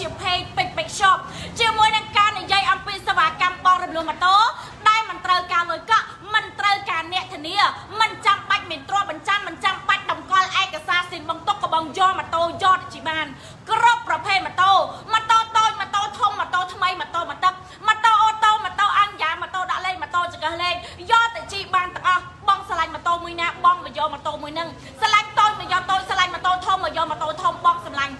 ជាពេកពេកពេកឈប់ជាមួយនឹងការនិយាយអំពីសេវាកម្មបោះរំលោះម៉ូតូដែលមិនត្រូវការលុយកក់មិនត្រូវការអ្នកធានាមិនចាំបាច់មានទ្រព្យបញ្ចាំមិនចាំបាច់តម្កល់ឯកសារស៊ីនបង្ទុកក៏បងយកម៉ូតូយកជីបាន គ្រប់ប្រភេទម៉ូតូម៉ូតូតូចម៉ូតូធំម៉ូតូថ្មីម៉ូតូមកទឹកម៉ូតូអូតូម៉ូតូអង្យ៉ាម៉ូតូដាក់លេងម៉ូតូចង្កឹះលេងយកទៅជីបានទាំងអស់បងឆ្លាញ់ម៉ូតូមួយណាបងមកយកម៉ូតូមួយហ្នឹងឆ្លាញ់តូចមកយកតូចឆ្លាញ់ម៉ូតូធំមកយកម៉ូតូធំបងឆ្លាញ់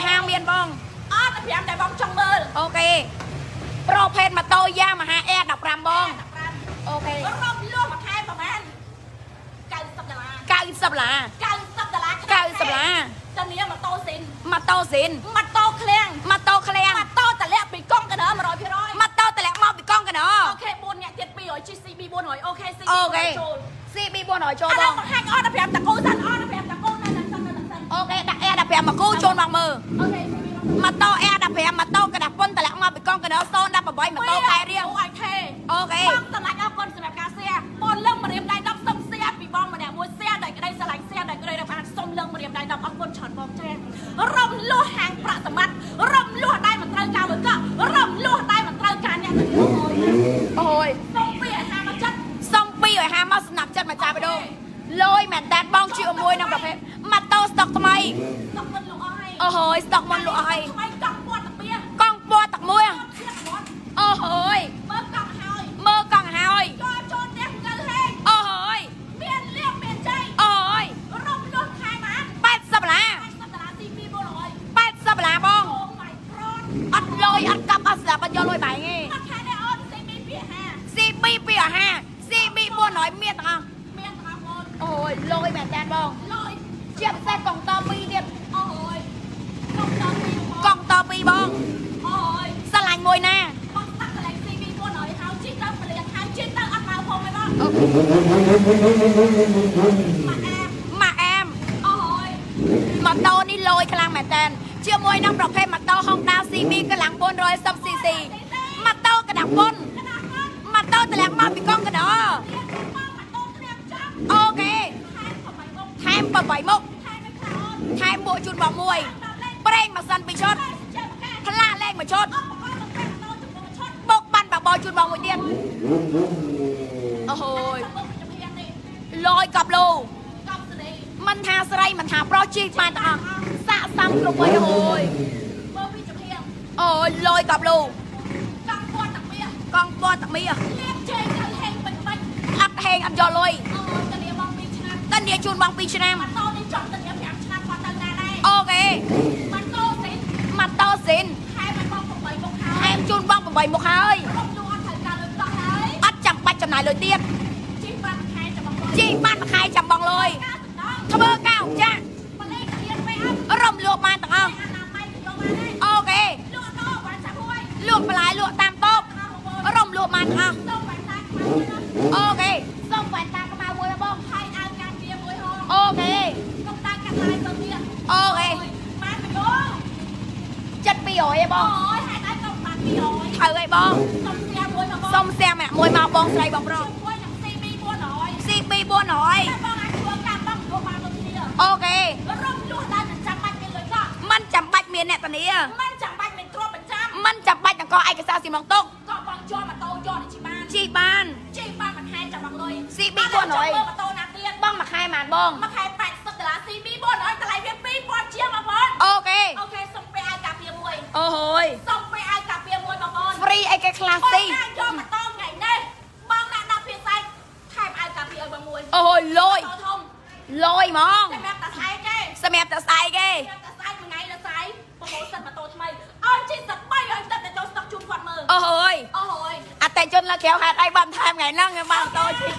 150មានបងអត់តែ5តែបងចង់មើលអូខេប្រភេទម៉ូតូយ៉ាមហាអែ15បងអូខេបងលក់មួយខែប្រហែល90ដុល្លារ90ដុល្លារ90ដុល្លារ90ដុល្លារតានាម៉ូតូស៊ីនម៉ូតូស៊ីនម៉ូតូឃ្លាំងម៉ូតូឃ្លាំងម៉ូតូតម្លាក់ពីកង់កណ្ដាល100%ម៉ូតូតម្លាក់មកពីកង់កណ្ដាលអូខេ4អ្នកទៀត200 CB 400អូខេ CB 400ចូល CB 400ចូលបងបង្ហាញអត់15តកូនសិនអត់15តកូនណាសិនណាសិនអូខេ 15មកគូជូនមកមើលម៉ូតូ R 15ម៉ូតូកណ្ដាស់ពុនតម្លាក់មកពីកងកណ្ដាល018ម៉ូតូខែរៀងអូខេអូខេបងតម្លាក់អរគុណសម្រាប់ការសៀពនលឹងមរៀមដៃ10សុំសៀពីបងម្នាក់មួយសៀដោយក្តីស្រឡាញ់សៀដោយក្តីរំខានសុំលឹងមរៀមដៃ10អរគុណច្រើនបងចារំលោះហាងប្រាក់សម្បត្តិរំលោះដៃមិនត្រូវការលុយកក់រំលោះដៃមិនត្រូវការអ្នកអូយសុំពីឲ្យហាមកចិត្តសុំពីឲ្យហាមកស្នាប់ចិត្តមកចាបដូងលយមែនតែបងជាជាមួយនឹងប្រភេទម៉ូតូស្តុកថ្មី អស់ហើយស្ដុកមិនលក់អស់ហើយ ឆ្នាំតានីជូនបង2ឆ្នាំម៉ាតូនេះចង់តលា5ឆ្នាំគាត់ទៅណាដែរអូខេម៉ាតូសិនម៉ាតូស៊ីនខែមិនបង8មុខហើថែយមជូនបង8មុខហើយរំលូអត់ត្រូវការលុយដោះហើយអត់ចាំបាច់ចំណាយលុយទៀតជីបានខែចាំបងជីកបានមួយខែចាំបងលុយការសំដងធ្វើកៅចាស់បងឯងគ្រៀនពេកអត់រំលក់បានទាំងអស់អនាម័យទៅយកបានហើយអូខេលក់ដោបានចាំហួយលក់បន្លែលក់តាមតូបខាងបងរំលក់បានទាំងអស់ទៅបានតាខ្មៅទៅណាអូខេសូមវ៉ែនតាខ្មៅមួយបង ហើយអាវការពារមួយហោ អូខេ កុំតាកាត់ឡាយទៅទៀត អូខេ បានទៅយោ ចិត្ត 200ឯងប អូ ង យហេតុអីក៏បាន200 ត្រូវឯងបង សុំស្ទះមួយមកបង សុំស្ទះម្នាក់មួយមកបងស្រីបងប្រុស មួយនឹង CB 400 CB 400 តែបងអាចធ្វើការបងព្រោះបានដូចគ្នា អូខេ រំលោះដល់ចាំបាច់មានលុយកក់ มันចាំបាច់មានអ្នកធានា មិនចាំបាច់មានទ្រព្យបញ្ចាំ มันចាំបាច់នឹងកឯកសារស៊ីម៉ងទុក ក៏បងជាប់ម៉ូតូយកនេះជីបាន ជីបាន ជីបានមួយខែចាំបងលុយ CB ឥឡូវចាំមើលម៉ូតូណាទៀត បងមួយខែបានបង មួយខែ80ដុល្លារ CB 400តម្លៃវា2000ជាងបងប្អូន អូខេ អូខេសុំ អូហូយសុំពេលឲ្យការពារមួយបងប្អូនហ្វ្រីអីគេខ្លះបងទីអាចយកម៉ូតូថ្ងៃនេះបងដាក់ដល់ភាសាថែមឲ្យការពារឲ្យបងមួយអូហូយលយម៉ូតូធំលយហ្មងសម្រាប់តាស្អែកទេសម្រាប់តែស្អែកទេសម្រាប់តាស្អែកមួយថ្ងៃលើស្អែកប្រម៉ូសិនម៉ូតូថ្មីអត់ជិះសបីឲ្យទឹកទៅចូលស្តុកជូនគាត់មើលអូហូយអូហូយអតិជនលើក្រៅហេតុអីបានថែមថ្ងៃហ្នឹងខ្ញុំបានតូចជី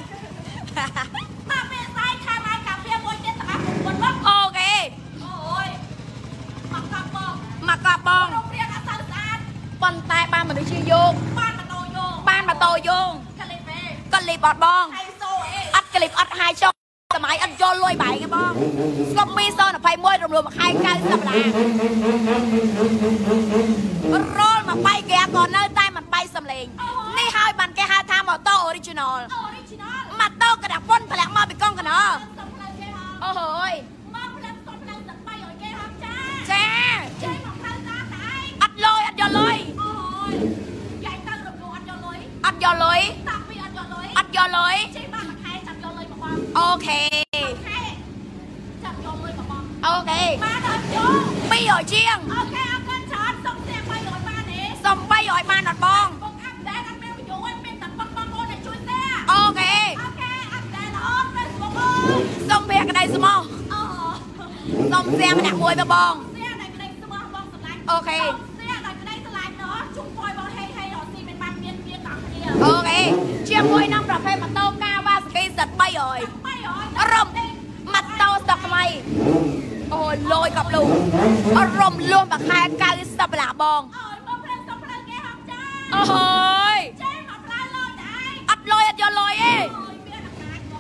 តាមពេលស្អែកថែមឲ្យការពារមួយទៀតសម្រាប់ប្រពន្ធមក អូខេ អូយមកកប់បង មកកប់បងរូបរាងអត់សូវស្អាតប៉ុន្តែបានមនុស្សជាយកបានម៉ូតូយកបានម៉ូតូយងកាលីពេក៏លីបអត់បងហៃសូអេអត់ក្លីបអត់ហាយចុះសម័យអត់យកលុយបែកទេបងស្គប់221រំលោភមួយខែ90ដុល្លាររលមកបែកគេក៏នៅតែមិនបែកសំលេងនេះហើយបានគេហៅថាម៉ូតូ original អូ original ម៉ូតូកណ្ដាស់ពុនតម្លាក់មកពីកងកណ្ដោសុំផ្លូវគេហ៎អូហូយមកផ្លឹងសុំផ្លូវទឹកបីឲ្យគេហ៎ចាចា ត់លុយអត់យកលុយអូយយាយទៅរំលោះអត់យកលុយអត់យកលុយតាពីអត់យកលុយអត់យកលុយចេញមកមួយខែចាំយកលុយមកបងអូខេខែចាំយកលុយមកបងអូខេបានអត់យក200ជាងអូខេអរគុណច្រើនសុំផ្ទះបីឲ្យបានទេសុំ300បានអត់បងបងអាប់ដេតអត់មានប្រយោជន៍មានតែបងបងប្អូនដែលជួយផ្ទះអូខេអូខេអាប់ដេតល្អ Facebook អូសុំប្រាក់ក្តីស្មោះអូសុំផ្ទះម្នាក់មួយទៅបងផ្ទះដែលក្តីស្មោះបងសម្លាញ់អូខេ ផ្ទះដែលក្តីស្រឡាញ់ណោះជុំពួយបងហេហេរត់ស៊ីមិនបានមានមានដល់គ្នា អូខេ ជាមួយនឹងប្រភេទម៉ូតូកាវ៉ាសាគីសិត300បីអើយរំម៉ូតូស្តុកថ្មីអូយលយកប់លូអររំលស់មួយខែ90ដុល្លារបងអើយបងផ្លែសុំផ្លែគេហំចាអូយចេះមកផ្លែលយដែរអត់លយអត់យកលុយទេអើយមានអំណាចប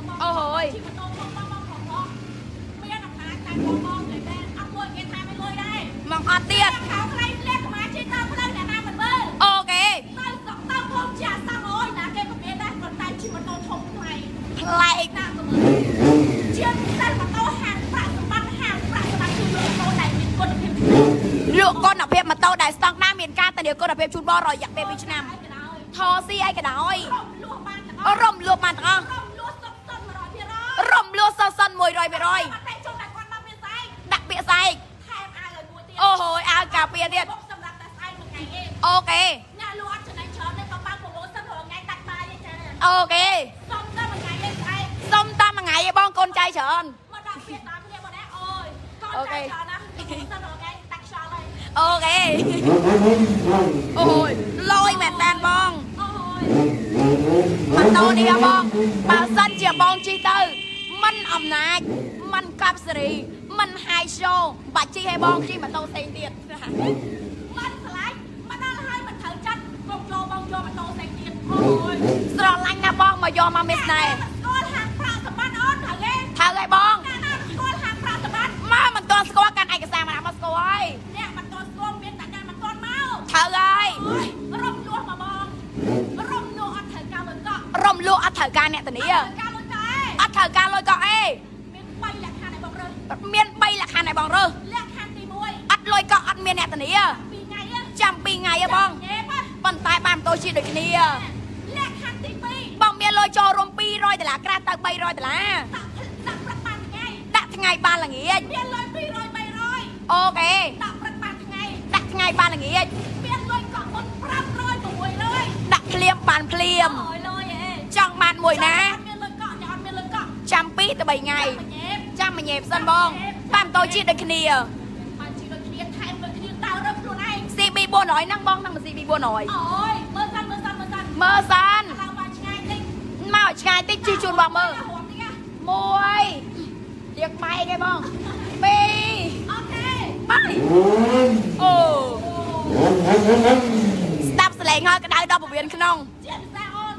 លែកណាក៏មើលជាពិសេសម៉ូតូហាងប្រាក់សម្បត្តិហាងប្រាក់សម្បត្តិគឺម៉ូតូដែលមានគុណភាពខ្ពស់លក់គុណភាពម៉ូតូដែលស្តង់ដារមានការធានាគុណភាពជូនបងរយៈពេល2ឆ្នាំហើយក៏ដោយថស៊ីអីក៏ដោយរំលោះបានទាំងអស់រំលស់បានទាំងអស់រំលោះសុកសុក100%រំលស់សសិន100%មកតែចុងតែគាត់មកមានស្អែកដាក់ពាក្យស្អែកថែមអាវឲ្យមួយទៀតអូហូយអាវការពារទៀតបុកសម្រាប់តែស្អែកមួយថ្ងៃឯងអូខេអ្នកលក់អត់ចំណេញច្រើនទេក៏បានប្រមូលសិនរាល់ថ្ងៃតាច់បាយទេចាអូខេសុំតែមួយថ្ងៃឯង ស្អែកសុំតាមមួយថ្ងៃឯងបងកូនចៃច្រើនមកដាក់ពាក្យតាមគ្នាមកដែរអូយកូនអូខេចៃច្រើនណាស់ប្រមូលសិនរាល់ថ្ងៃតាច់ខ្យល់ហើយអូខេអូយលយមែនតានបងអូយម៉ូតូនេះហ៎បងបើសិនជាបងជិះទៅមិនអំណាចមិនកាប់សេរីមិនហាយឈោបាច់ជីឲ្យបងជីម៉ូតូផ្សេងទៀតមិនឆ្លាញ់មិនដល់ហើយមិនត្រូវចិត្តកុំចូលបងយកម៉ូតូផ្សេងទៀតអូយស្រឡាញ់ណាបងមកយកមកមានស្នេហ៍ ត្រូវទេថៅឲ្យបងអ្នកណាស្គាល់ហាងប្រាក់សម្បត្តិមកមិនទាន់ស្គាល់កាន់ឯកសារមកមកស្គាល់ហើយអ្នកមិនទាន់ស្គាល់មានតែអ្នកមិនទាន់មកថៅហើយអូយរំលោះមកបងរំលោះអត់ត្រូវការលុយកក់រំលោះអត់ត្រូវការអ្នកធានាត្រូវការលុយកក់ឯងអត់ត្រូវការលុយកក់អេមាន3លក្ខខណ្ឌឲ្យបងរើសមាន3លក្ខខណ្ឌឲ្យបងរើសលក្ខខណ្ឌទី1អត់លុយកក់អត់មានអ្នកធានាពីរថ្ងៃហ្នឹងចាំ2ថ្ងៃហ៎បងញ៉េបប៉ុន្តែបានម៉ូតូជិះដូចគ្នាលក្ខខណ្ឌទី2បងមានលុយចូលរួម200ដុល្លារក្រាស់ទៅ300ដុល្លារ ថ្ងៃបានល្ងាចមានលុយ200 300អូខេដាក់ព្រឹកបានថ្ងៃដាក់ថ្ងៃបានល្ងាចមានលុយកក់មុន500 600ដាក់ភ្លាមបានភ្លាមអូយលុយអេចង់បានមួយណាអត់មានលុយកក់ចាអត់មានលុយកក់ចាំ2ទៅ3ថ្ងៃញ៉េបចាំមួយញ៉េបសិនបងបានម៉ូតូជិះដូចគ្នាបានជីដូចគ្នាថែមដូចគ្នាតើរឹបខ្លួនឯង CB 400ហ្នឹងបងហ្នឹង CB 400អូយមើលសិនមើលសិនមើលសិនមើលសិនឡើងបានឆ្ងាយតិចមកឆ្ងាយតិចជិះជូនបងមើលរំតិចមួយ ទៀកបែកឯងបងពីរអូខេបាយអូស្ដាប់សលេងហើយក្តៅដល់ពវៀនក្នុងជាពិសេសអូន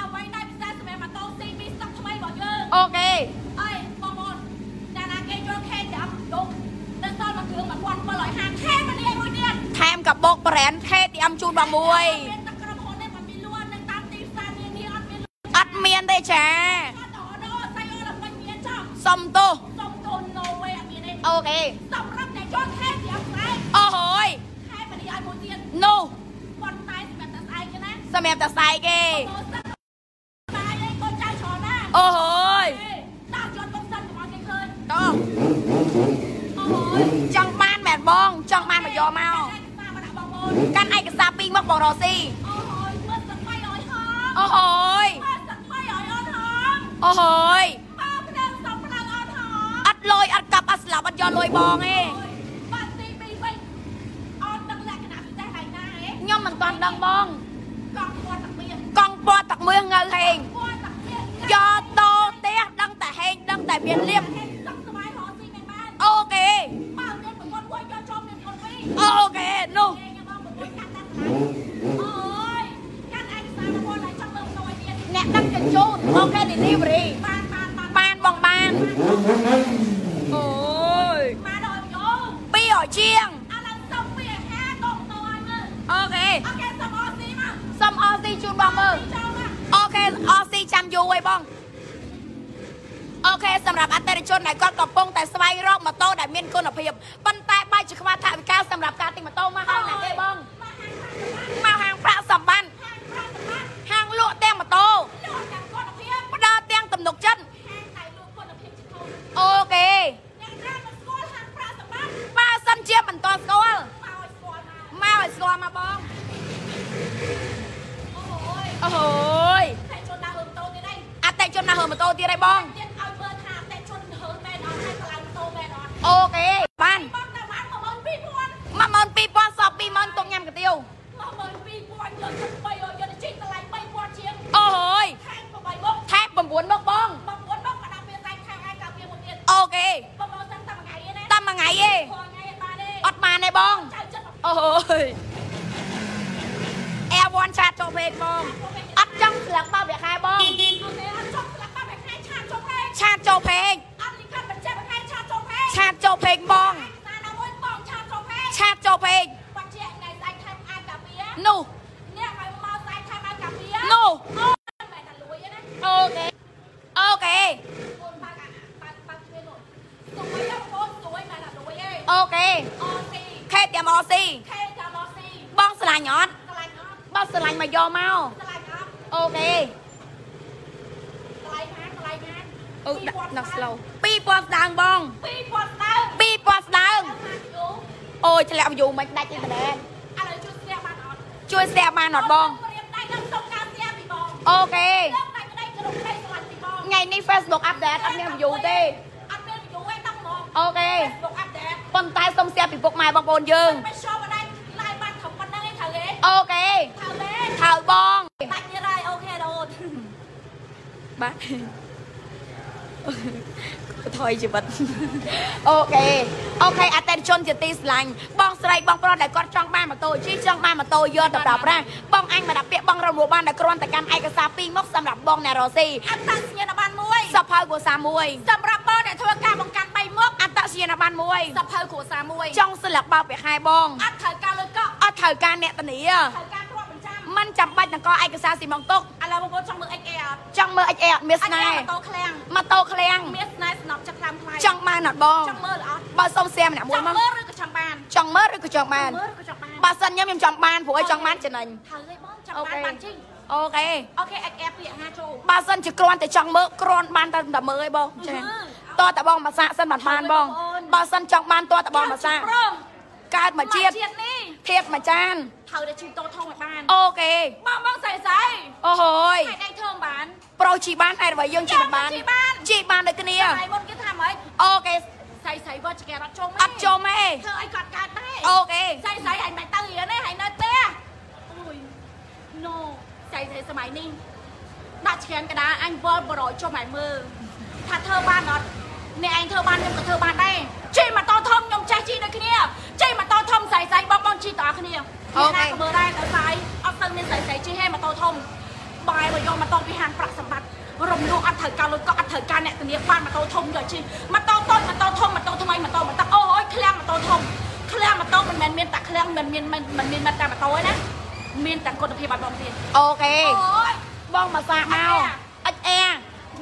អ្វីដែលពិសេសសម្រាប់ម៉ូតូ CB ស្តុកថ្មីរបស់យើងអូខេអើយបងប្អូនតែណាគេយកខេចាំដុំដល់សល់មកគ្រឿង1750ខេមកនេះមួយទៀតថែមកាបោកប្រែនថេទីអំជូនបងមួយមានតែក្រុមហ៊ុននេះមិនមានលួននៅតាមទីផ្សារនានាអត់មានអត់មានទេចា អត់អត់ស្អីអូនអត់មានចង់ សុំទោសសុំទូន no way អត់មានទេអូខេសម្រាប់តែយកខេចាំស្អែកអូហើយខេមកនេះឲ្យមួយទៀតនោះប៉ុន្តែសម្រាប់តែស្អែកទេណាសម្រាប់តែស្អែកទេអូសិនបាយឯងកូនចៅច្រើនណាអូហើយដាក់យកទុកសិនកុំឲ្យគេឃើញតោះអូយចង់បានមែនបងចង់បានមកយកមកឯកសារមកដាក់បងប្អូនកាន់ឯកសារពីរមកបងរកស៊ីអូយមើលសឹកបាយឲ្យហងអូហើយមើលសឹកបាយឲ្យអូនហងអូហើយ លុយអត់កាប់អត់ស្លាប់អត់យកលុយបងទេបាត់ទី2វិញអត់ដឹងលក្ខណៈពិសេសហើយណាខ្ញុំមិនទាន់ដឹងបងកង់ពាត់ទឹកមៀងកង់ពាត់ទឹកមៀងងើហេងយកតោផ្ទះដឹងតែហេងដឹងតែមានលៀបអូខេបើមានប្រពន្ធមួយយកចូលមានប្រពន្ធពីរអូខេនោះអូយកាន់ឯកសារប្រពន្ធឲ្យចង់លើផ្ទះអ្នកដឹកជញ្ជូនអូខេ delivery បាន បានបានបានបងបានអូយបានដល់យោពីរជាងឥឡូវសុំពីហាតងតឲ្យមើល okay okay សុំ RC មកសុំ RC ជូនបងមើលចូលមក okay RC ចាំយូរហើយបង okay សម្រាប់អតិថិជនដែលគាត់កំពុងតែស្វែងរកម៉ូតូដែលមានគុណភាពប៉ុន្តែបាច់ជាខ្វះថវិកាសម្រាប់ការទិញម៉ូតូមកហើយណាគេបងមកហាងប្រាក់សម្បត្តិហាងប្រាក់សម្បត្តិហាងលក់ទាំងម៉ូតូលក់ទាំងគុណភាពផ្ដល់ទាំងទំនុកចិត្ត ទីស្រឡាញ់បងស្រីបងប្រុសដែលគាត់ចង់បានម៉ូតូជិះចង់បានម៉ូតូយកទៅប្រើប្រាស់បងអញមកដាក់ពាក្យបងរំលោះបានតែគ្រាន់តែកាន់ឯកសារពីរមុខសម្រាប់បងអ្នករស់ស៊ីអត្តសញ្ញាណប័ណ្ណមួយសភៅគ្រួសារមួយសម្រាប់បងដែលធ្វើការបង្កាន់3មុខអត្តសញ្ញាណប័ណ្ណមួយសភៅគ្រួសារមួយចង់ស្លឹកបោកពាក្យខែបងអត់ត្រូវការលុយកក់អត់ត្រូវការអ្នកធានាត្រូវការគ្រាប់បញ្ចាំមិនចាំបាច់នឹងកឯកសារស៊ីម៉ងទុកឥឡូវបងប្អូនចង់មើល XA អត់ចង់មើល XA អត់មានស្នេហ៍ម៉ូតូឃ្លាំងម៉ូតូឃ្លាំងមានស្នេហ៍ស្នប់ចិត្តខ្លាំងខ្លាយចង់បានអត់បងចង់មើលអត់បើសុំសៀមម្នាក់ចមួយង់មកមើលឬក៏ចង់បាន ចង់មើលឬក៏ចង់បានមើលឬក៏ចង់បានបើសិនខ្ញុំខ្ញុំចង់បានព្រោះឲ្យចង់បានចំណេញត្រូវទេបងចង់អូបានខេបានជីងអូខេអូខេ XA ពាក្យ5ចូលបើសិនជាគ្រាន់តែចង់មើលគ្រាន់បានតែតែមើលឯងបងចាអឺតតតែបងមកសាកសិនបានបានបងបងប្អូនបើសិនចង់បានតតតែបងមកសាកប្រុសកើតមកជាតិជាតិនេះធៀបមួយចានត្រូវតែជីតោធំឲ្យបានអូខេបងបងស្អីស្អីអូហូយហេតុអីធ្វើមិនបានប្រូជីបានហេតុអ្វីយើងជីមិនបានជីបានជីបានដូចគ្នាថ្ងៃមុនគេថាម៉េចអូខេ ស្អីស្អីបើចគេអត់ចូលអត់ចូលទេធ្វើអីគាត់កើតដែរអូខេស្អីស្អីហើយមិនទៅរៀនទេហើយនៅផ្ទះអូយ no ស្អីស្អីសម័យនេះដាក់ឆ្កានកដាអញវល់បរយចុះមកមើលថាធ្វើបានអត់អ្នកឯងធ្វើបានខ្ញុំក៏ធ្វើបានដែរជិះម៉ូតូធំខ្ញុំចេះជិះដូចគ្នាជិះម៉ូតូធំស្អីស្អីបងបងជិះតអស់គ្នាអូខេអ្នកណាក៏មើលដែរដល់ស្អីអត់ទៅមានស្អីស្អីជិះហេម៉ូតូធំបាយមកយកម៉ូតូពីហាងប្រាក់សម្បត្តិ រំលោះអត់ត្រូវការលុយក៏អត់ត្រូវការអ្នកធានាបានម៉ូតូធំយកជិះម៉ូតូតូចម៉ូតូធំម៉ូតូថ្មីម៉ូតូម៉ូតូអូយឃ្លាំងម៉ូតូធំឃ្លាំងម៉ូតូមិនមែនមានតែឃ្លាំងមិនមានមិនមិនមានតែម៉ូតូទេណាមានតែគុណភាពអត់បងទៀតអូខេអូយបងមកសាកមក XR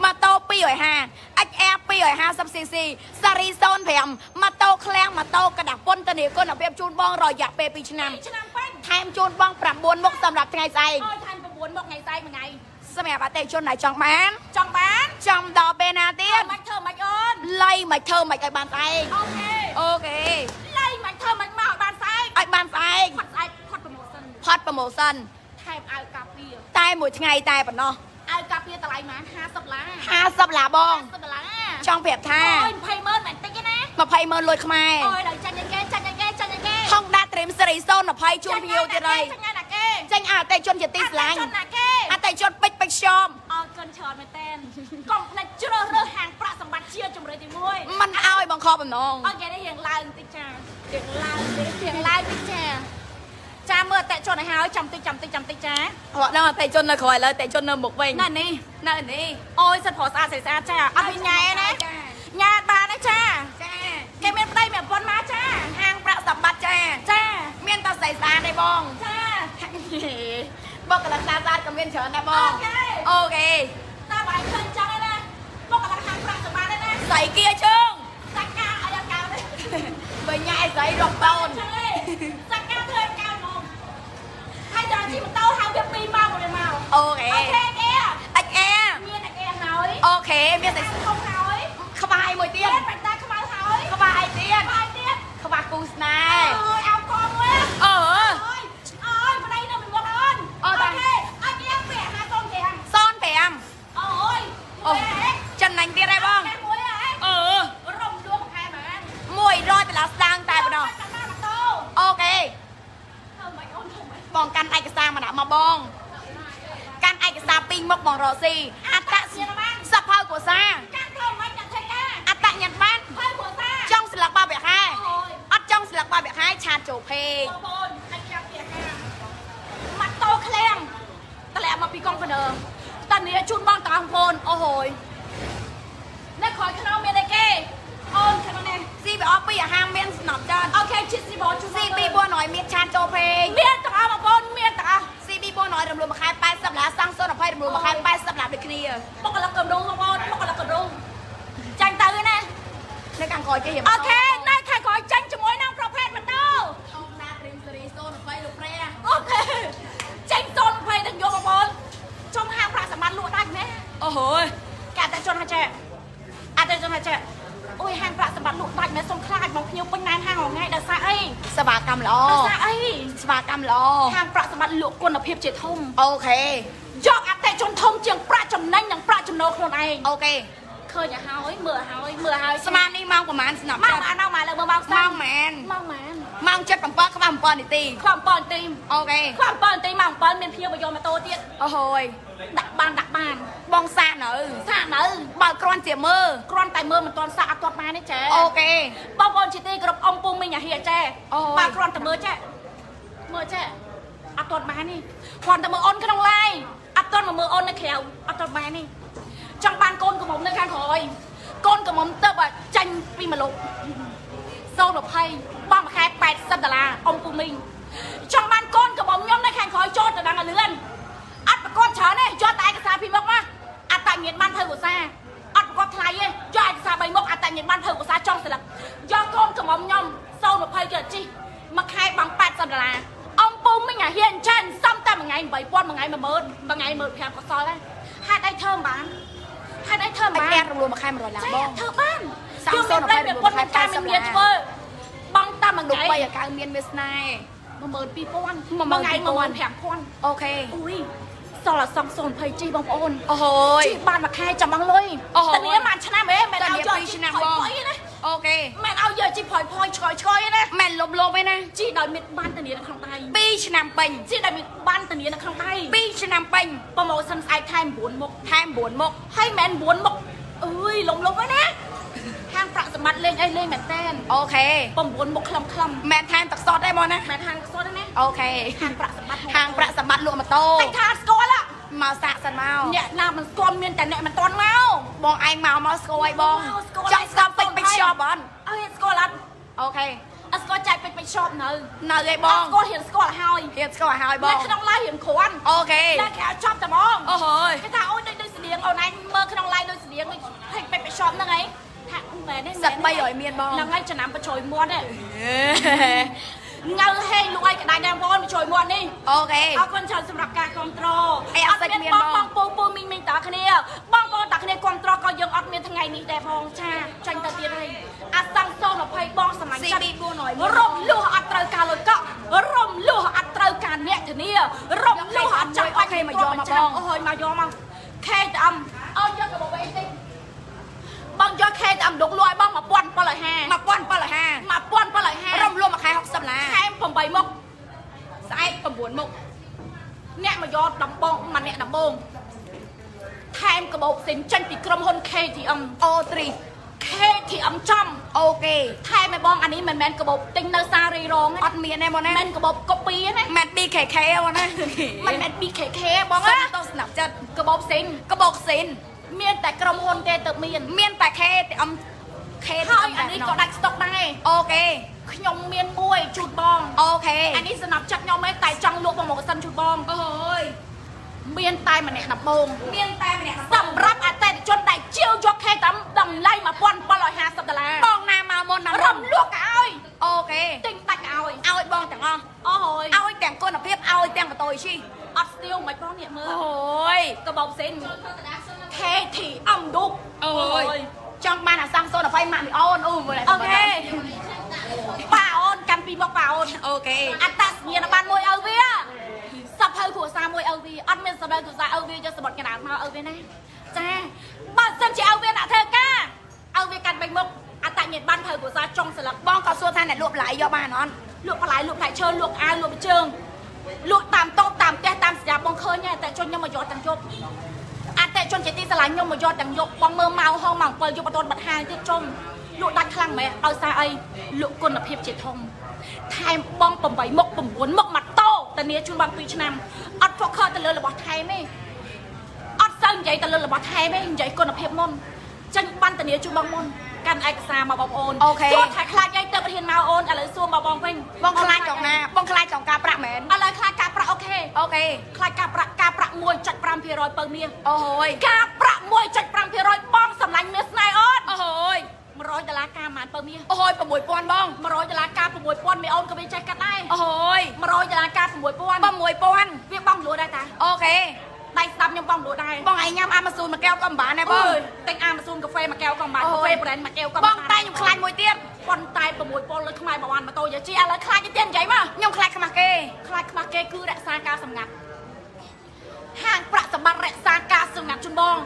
ម៉ូតូ250 XR 250 cc សារី05ម៉ូតូឃ្លាំងម៉ូតូកដាពុនធនាគុណភាពជូនបងរយៈពេល2ឆ្នាំឆ្នាំពេញថែមជូនបង9មុខសម្រាប់ថ្ងៃស្អែកអូយថែម9មកថ្ងៃស្អែកមួយថ្ងៃ សម្រាប់អតិថិជនដែលចង់បានចង់បានចំដល់ពេលណាទៀធ្វើតមិនធ្វើមិនអូនលៃមិនធ្វើមិនឲ្យបានស្អែកអូខេអូខេឡៃមិនធ្វើមិនមកឲ្យបានស្អែកឲ្យបានស្អែកផាត់ស្អែកផាត់ប្រម៉ូសិនផាត់ប្រូម៉ូសិនថែមអាវកាពីតែមួយថ្ងៃតែប៉ុណ្ណោះអាវកាពីតម្លៃប៉ុន្មាន50ឡា50ឡាបង50ដុល្លារចង់ប្រាប់ថាអូយ20ម៉ឺនមិនតិចទេណា20ម៉ឺនលុយខ្មែរអូយដល់ចាញ់យ៉ាងគេចាញ់យ៉ាងគេចាញ់យ៉ាងគេ Honda Dream Series 020ជួនភីវទៀតហើយចាញ់យ៉ាងណាគេ ចេញឲ្យអតិថិជនជាទីស្រឡាញ់ចាញ់ណាគេអតិថិជនពេជ្រពេជ្រឈមអរគុណច្រើនមែនតើកុំភ្លេចជ្រើសរើសហាងប្រាក់សម្បត្តិជាជំរឿនទី1មិនឲ្យបង្ខំបំណងអូខេនេះរៀងឡើងបន្តិចចារៀងឡើងបន្តិចរៀងឡើងបន្តិចចាចាមើលអតិជនឲ្យហើយចាំតិចចាំតិចចាំតិចចារកដល់អតិថិជននៅក្រោយឥឡូវអតិថិជននៅមុខវិញណែនេះនៅនេះអូយសិតព្រោះស្អាតស្អាតស្អាតចាអត់មានញ៉ែទេណាញ៉ែអត់បានទេចាចាគេមានប្តីមានប្រពន្ធមកចាហាងប្រាក់សម្បត្តិចាចាមានតែស្អីស្អាតទេបងចា បងកន្លះស្អាតស្អាតក៏មានច្រើនដែរបងអូខេអូខេតាមឲ្យឃើញចឹងឯណាមកកន្លងខាងប្រាក់សម្បត្តិឯណាស្អីគៀជើងសាច់ការឲ្យកៅនេះបើញ៉ែស្អីរកបូនចឹងឯងសាច់ការធ្វើឲ្យកៅមកហើយដល់ជិះម៉ូតូហៅវា2ម៉ោងមួយមកអូខេអូខេគេ XR មានតែគេហើយអូខេមានតែធំហើយក្បាយមួយទៀតមានបាច់តាខ្មៅហើយក្បាយទៀតបាយទៀតក្បាស់គូស្នេអូហ៍ យអោកងមួយ អឺ អូយអូយប្តីនៅមិនមកអូន អូតា ខេអត់យ៉ាងពាក់ហាកូនគេហា សន5 អូយ អូចំណេញទៀតហើយបង តែមួយហ៎ អឺ រំដួងខែបាន 100ដុល្លារស្ដាងតែប៉ុណ្ណោះ ចាំម៉ូតូ អូខេ ធ្វើមិនអូនធ្វើមិន បងកាន់ឯកសារមកដាក់មក បងកាន់ឯកសារពីរមុខបងរកស៊ីអត្តសសភៅកុសាកាន់ធ្វើមិនចាត់ធ្វើការអត្តញ្ញាណប័ណ្ណហើយព្រោះថាចង់ស្លឹកបោះវគ្គខែអូយអត់ចង់ស្លឹកបោះវគ្គខែឆាតចូលពេកបងប្អូនអាចចាប់ពីហាម៉ាត់តូឃ្លាំងតម្លាក់មកពីកុងតឺន័រតានេះជូនបងតាបងប្អូនអូហូយនៅក្រោយខ្នងមានអីគេអូនខាងនេះស៊ីបអស់ពីអាហារមានស្នប់ច្រើនអូខេជិះស៊ីបងជូនស៊ីពី400មានឆាតចូលពេកមានទាំងអស់បងប្អូន 100រំលោះមួយខែ80ដុល្លារសង020រំលោះមួយខែ80ដុល្លារដូចគ្នាបុគ្គលិកកម្រងបងប្អូនបុគ្គលិកកម្រងចាញ់ទៅណានៅខាងក្រោយគេរៀបអូខេនៅខាងក្រោយចាញ់ជាមួយនឹងប្រភេទម៉ូតូអង្គការព្រីមស៊ូរី020លោកព្រះអូខេចាញ់020ទាំងយកបងប្អូនចុងហាងប្រាក់សម្បត្តិលក់ដាច់ណាអូហូយកាត់តែជន់ហាចេអត់តែជន់ហាចេអូយហាងប្រាក់សម្បត្តិលក់ដាច់មែនសុំខ្លាចបងភ្ញៀវពេញណែនហាងរងថ្ងៃដល់សារអីសេវាកម្មល្អដល់សារអី សេវាកម្មល្អហាងប្រាក់សម្បត្តិលក់គុណភាពជាធំអូខេយកអតិជនធំជាងប្រាក់ចំណេញនិងប្រាក់ចំណូលខ្លួនឯងអូខេឃើញឲ្យហើយមើលឲ្យហើយមើលឲ្យហើយស្មាននេះម៉ោងប្រហែលស្នាប់ម៉ោងចិត្តអានម៉ោងលើមើលម៉ោងម៉ោងម៉ែនម៉ោងម៉ានម៉ោង7 7ក្បាល7នាទីខ្វះ7នាទីអូខេខ្វះ7នាទីម៉ោង7មានភៀវមកយកម៉ូតូទៀតអូហូយដាក់បានដាក់បានបងសាកនៅសាកនៅបើគ្រាន់ជាមើលគ្រាន់តែមើលមិនទាន់សាកអត់ទាន់បានទេចា៎អូខេបងប្អូនជាទីគោរពអង្គពុំមីងអាហៀចាអូយបាទគ្រាន់តែមើលចា មើលចាអត់ទាន់បាននេះគ្រាន់តែមើលអូនក្នុង live អត់ទាន់មកមើលអូននៅក្រៅអត់ទាន់បាននេះចង់បានកូនកំមុំនៅខាងក្រោយកូនកំមុំទៅបើចាញ់ពីមលុក020បងមួយខែ80ដុល្លារអង្គពុំមីងចង់បានកូនកំមុំខ្ញុំនៅខាងក្រោយចូលទៅដល់លឿនអត់ប្រកបច្រើនទេយកតែឯកសារពីមុខមកអត្តញ្ញាណបានធ្វើឧស្សាហ៍អត់ប្រកបថ្លៃទេយកឯកសារ3មុខអត្តញ្ញាណបានធ្វើឧស្សាហ៍ចង់ស្លឹកយកកូនកំមុំខ្ញុំ020យកជីមួយខែបង80ដុល្លារអំពុំ មិញអាហ៊ានចានសំតែមួយថ្ងៃ8000មួយថ្ងៃ10000មួយថ្ងៃ15000ក៏សល់ដែរហេតុអីធ្វើមិនបានហេតុអីធ្វើមិនបាបាននរំលោះមួយខែ100ឡានចាបងធ្វើបានសាំយកសូនតែ20ប្រពន្ធមិនការមិនមានធ្វើបងតាមមួយលោកថ្ងៃបីអាកៅមានវាស្នេហ៍12000មួយ12000ថ្ងៃ15000អូខេអូយសល់អសង020ជីបងប្អូនអូហូយជីបានមួយខែចាំបងលុយអូហូតានេះបានឆ្នាំហ៎មិនឲ្យយកតានេះពីរឆ្នាំផុយបងផុយណា អូខេមិនឲ្យយកជីផុយផុយឆ្កយឆ្កយណាមែនលុបលោបឯណាជីដោយមានបានតានីនៅក្នុងដៃ2ឆ្នាំពេញជីដោយមានបានតានីនៅក្នុងដៃ2ឆ្នាំពេញប្រម៉ូសិនស្អែកថែម9មុខថែម9មុខហើយមិនមែន9មុខអើយលំលំហ្នឹងណាហាងប្រាក់សម្បត្តិលេងអីលេងមែនតែនអូខេ9មុខខ្លឹមខ្លឹមមែនថែមទឹកសតទេបងណាមែនហាងខ្សត់ទេណាអូខេហាងប្រាក់សម្បត្តិហាងប្រាក់សម្បត្តិលក់ម៉ូតូតែថាស្គាល់ហ៎ មកសាក់សិនមកអ្នកណាមិនស្គាល់មានតែអ្នកមិនទាន់មកបងឯងមកមកស្គាល់ឲ្យបងមកស្គាល់ចង់ស្គាល់ពេញពេញ shop បងអើយស្គាល់អត់អូខេអត់ស្គាល់ចែកពេញពេញ shop នៅនៅឯបអងត់ស្គាល់ហ៊ានស្គាល់ហើយហ៊ានស្គាល់ឲ្យហើយបនៅងក្នុង live រៀងគ្រាន់អូខេតែគេឲ្យចប់តែហ្មងអូហូយគេថាអូយដូចដូចស្តៀងអូនឯងមើលក្នុង live ដូចស្តៀងដូចហេតុពេញពេញ shop ហ្នឹងឯងថាមែនទេសឹក300មានបងហ្នឹងហើយចំណាំបញ្ជ្រោយមាត់ទេ ងៅហេងលោកឯងក្តាយដែរបងបញ្ជ្រោយមាត់នេះអូខេអរគុណច្រើនសម្រាប់ការគ្រប់គ្រងអីអត់សាច់មានបងបងបងពូពូមីងមីងតើគ្នា បងប្អូនតើគ្នាគ្រប់គ្រងក៏យើងអត់មានថ្ងៃនេះដែរផងចាចាញ់ទៅទៀតហើយអាសាំង020បងសម្លាញ់ចិត្ត CB 400រំលោះអត់ត្រូវការលុយកក់រំលោះអត់ត្រូវការអ្នកធានារំលោះអត់ចាំបាច់អូខេមកយកមកបងអូយមកយកមកខេតអំអត់យកកាបូបអីទេ បងយកខេតអំដុកលួយបង1750 1750 1750រំលោះមួយខែ60ឡានខែ8មុខស្អែក9មុខអ្នកមកយកដំបងម្នាក់ដំបងថែមកបោកផ្សេងចេញពីក្រុមហ៊ុន KTM អូត្រី KTM ចំអូខេថែមឲ្យបងអានេះមិនមែនកបោកទិញនៅសារីរងទេអត់មានទេបងណាមិនមែនកបោកកូពីទេណាមែន BKK បងណាមិនមែន BKK បងសុំណាទៅស្នាប់ចិត្តកបោកផ្សេងកបោកសិន មានតែក្រុមហ៊ុនទេទៅមាន មានតែ K តែអំ K ហើយអានេះក៏ដាច់ស្តុកដែរអូខេខ្ញុំមានមួយជូតបងអូខេអានេះសំណាប់ចិត្តខ្ញុំឯងតែចង់លក់បងមកសិនជូតបងអូយមានតែម្នាក់ដំបងមានតែម្នាក់សម្រាប់អតិថិជនដែលជាវយកខេតាមតម្លៃ1750ដុល្លារបងណាមកមុនណារំលក់ក៏ឲ្យអូខេទិញដាច់ក៏ឲ្យឲ្យបងទាំងអស់អូយឲ្យទាំងគុណភាពឲ្យទាំងម៉ូតូឈីអត់ស្ទៀវមិនបងនេះមើលអូយកបោកផ្សេង KT អំឌុកចង់បានអាសាំង020ម៉ាក់មីអូនអូមើលអូខេប៉ាអូនកាន់ពីមកប៉ាអូនអូខេអត្តសញ្ញាណប័ណ្ណមួយឲ្យវាសភៅគ្រួសារមួយឲ្យវាអត់មានសភៅគ្រួសារឲ្យវាយកសម្បត្តិកណ្ដាលមកឲ្យវាណាចាបើសិនជាឲ្យវាដាក់ធ្វើការឲ្យវាកាន់បេញមុខអត្តញ្ញាណប័ណ្ណភៅគ្រួសារចុងស្លឹកបងក៏សួរថាអ្នកលក់បន្លែយកបានអត់លក់បន្លែលក់ផ្លែឈើលក់អាវលក់ជើងលក់តាមតូបតាមផ្ទះតាមស្រាប់បងឃើញតែតែជនខ្ញុំមកយកទាំងយប់អ តិជនជាទីស្រឡាញ់ខ្ញុំមកយកទាំងយប់បងមើលម៉ោងហងម៉ោង7យប់បតនបាត់ហាងទៀតចុំលក់ដាច់ខ្លាំងមែនដោយសារអីលក់គុណភាពជាធំថែមបង8មុខ9មុខម៉ាតូតានីជូនបង2ឆ្នាំអត់ focus ទៅលើរបស់ថែមទេអត់សូវនិយាយទៅលើរបស់ថែមទេនិយាយគុណភាពមុនចាញ់បានតានីជូនបងមុន កាន់ឯកសារមកបងប្អូនសួរថាខ្លាចអីទៅប្រធានមកអូនឥឡូវសួរមកបងវិញបងខ្លាចចង់ណាបងខ្លាចចង់ការប្រាក់មែនឥឡូវខ្លាចការប្រាក់អូខេអូខេខ្លាចការប្រាក់ការប្រាក់1.5%ពៅមាសអូយការប្រាក់1.5%បងសម្លាញ់មាសស្នេហ៍អូនអូយ100ដុល្លារការប៉ុន្មានពៅមាសអូយ6000បង100ដុល្លារការ6000មេអូនក៏វាចេះកាត់ដែរអូយ100ដុល្លារការ6000 6000វាបងលួដែរតាអូខេ ដៃស្ដាប់ខ្ញុំបងលួដែរបងឯងញ៉ាំអាម៉ាស៊ូមួយកែវក៏មិនបានដែរបអើងយទិញអាម៉ាស៊ូនកាហ្វេមួយកែវក៏មិនបានអូយកាហ្វេប្រេនមួយកែវក៏បមិនងបានតែខ្ញុំខ្លាចមួយទៀតប៉ុន្តែ6000លើខ្មែរមកបានម៉ូតូយាជាឥឡូវខ្លាចទៅទៀតនិយាយមកខ្ញុំខ្លាចខ្មាស់គេខ្លាចខ្មាស់គេគឺរក្សាការសម្ងាត់ហាងប្រាក់សម្បត្តិរក្សាការសម្ងាត់ជូនបង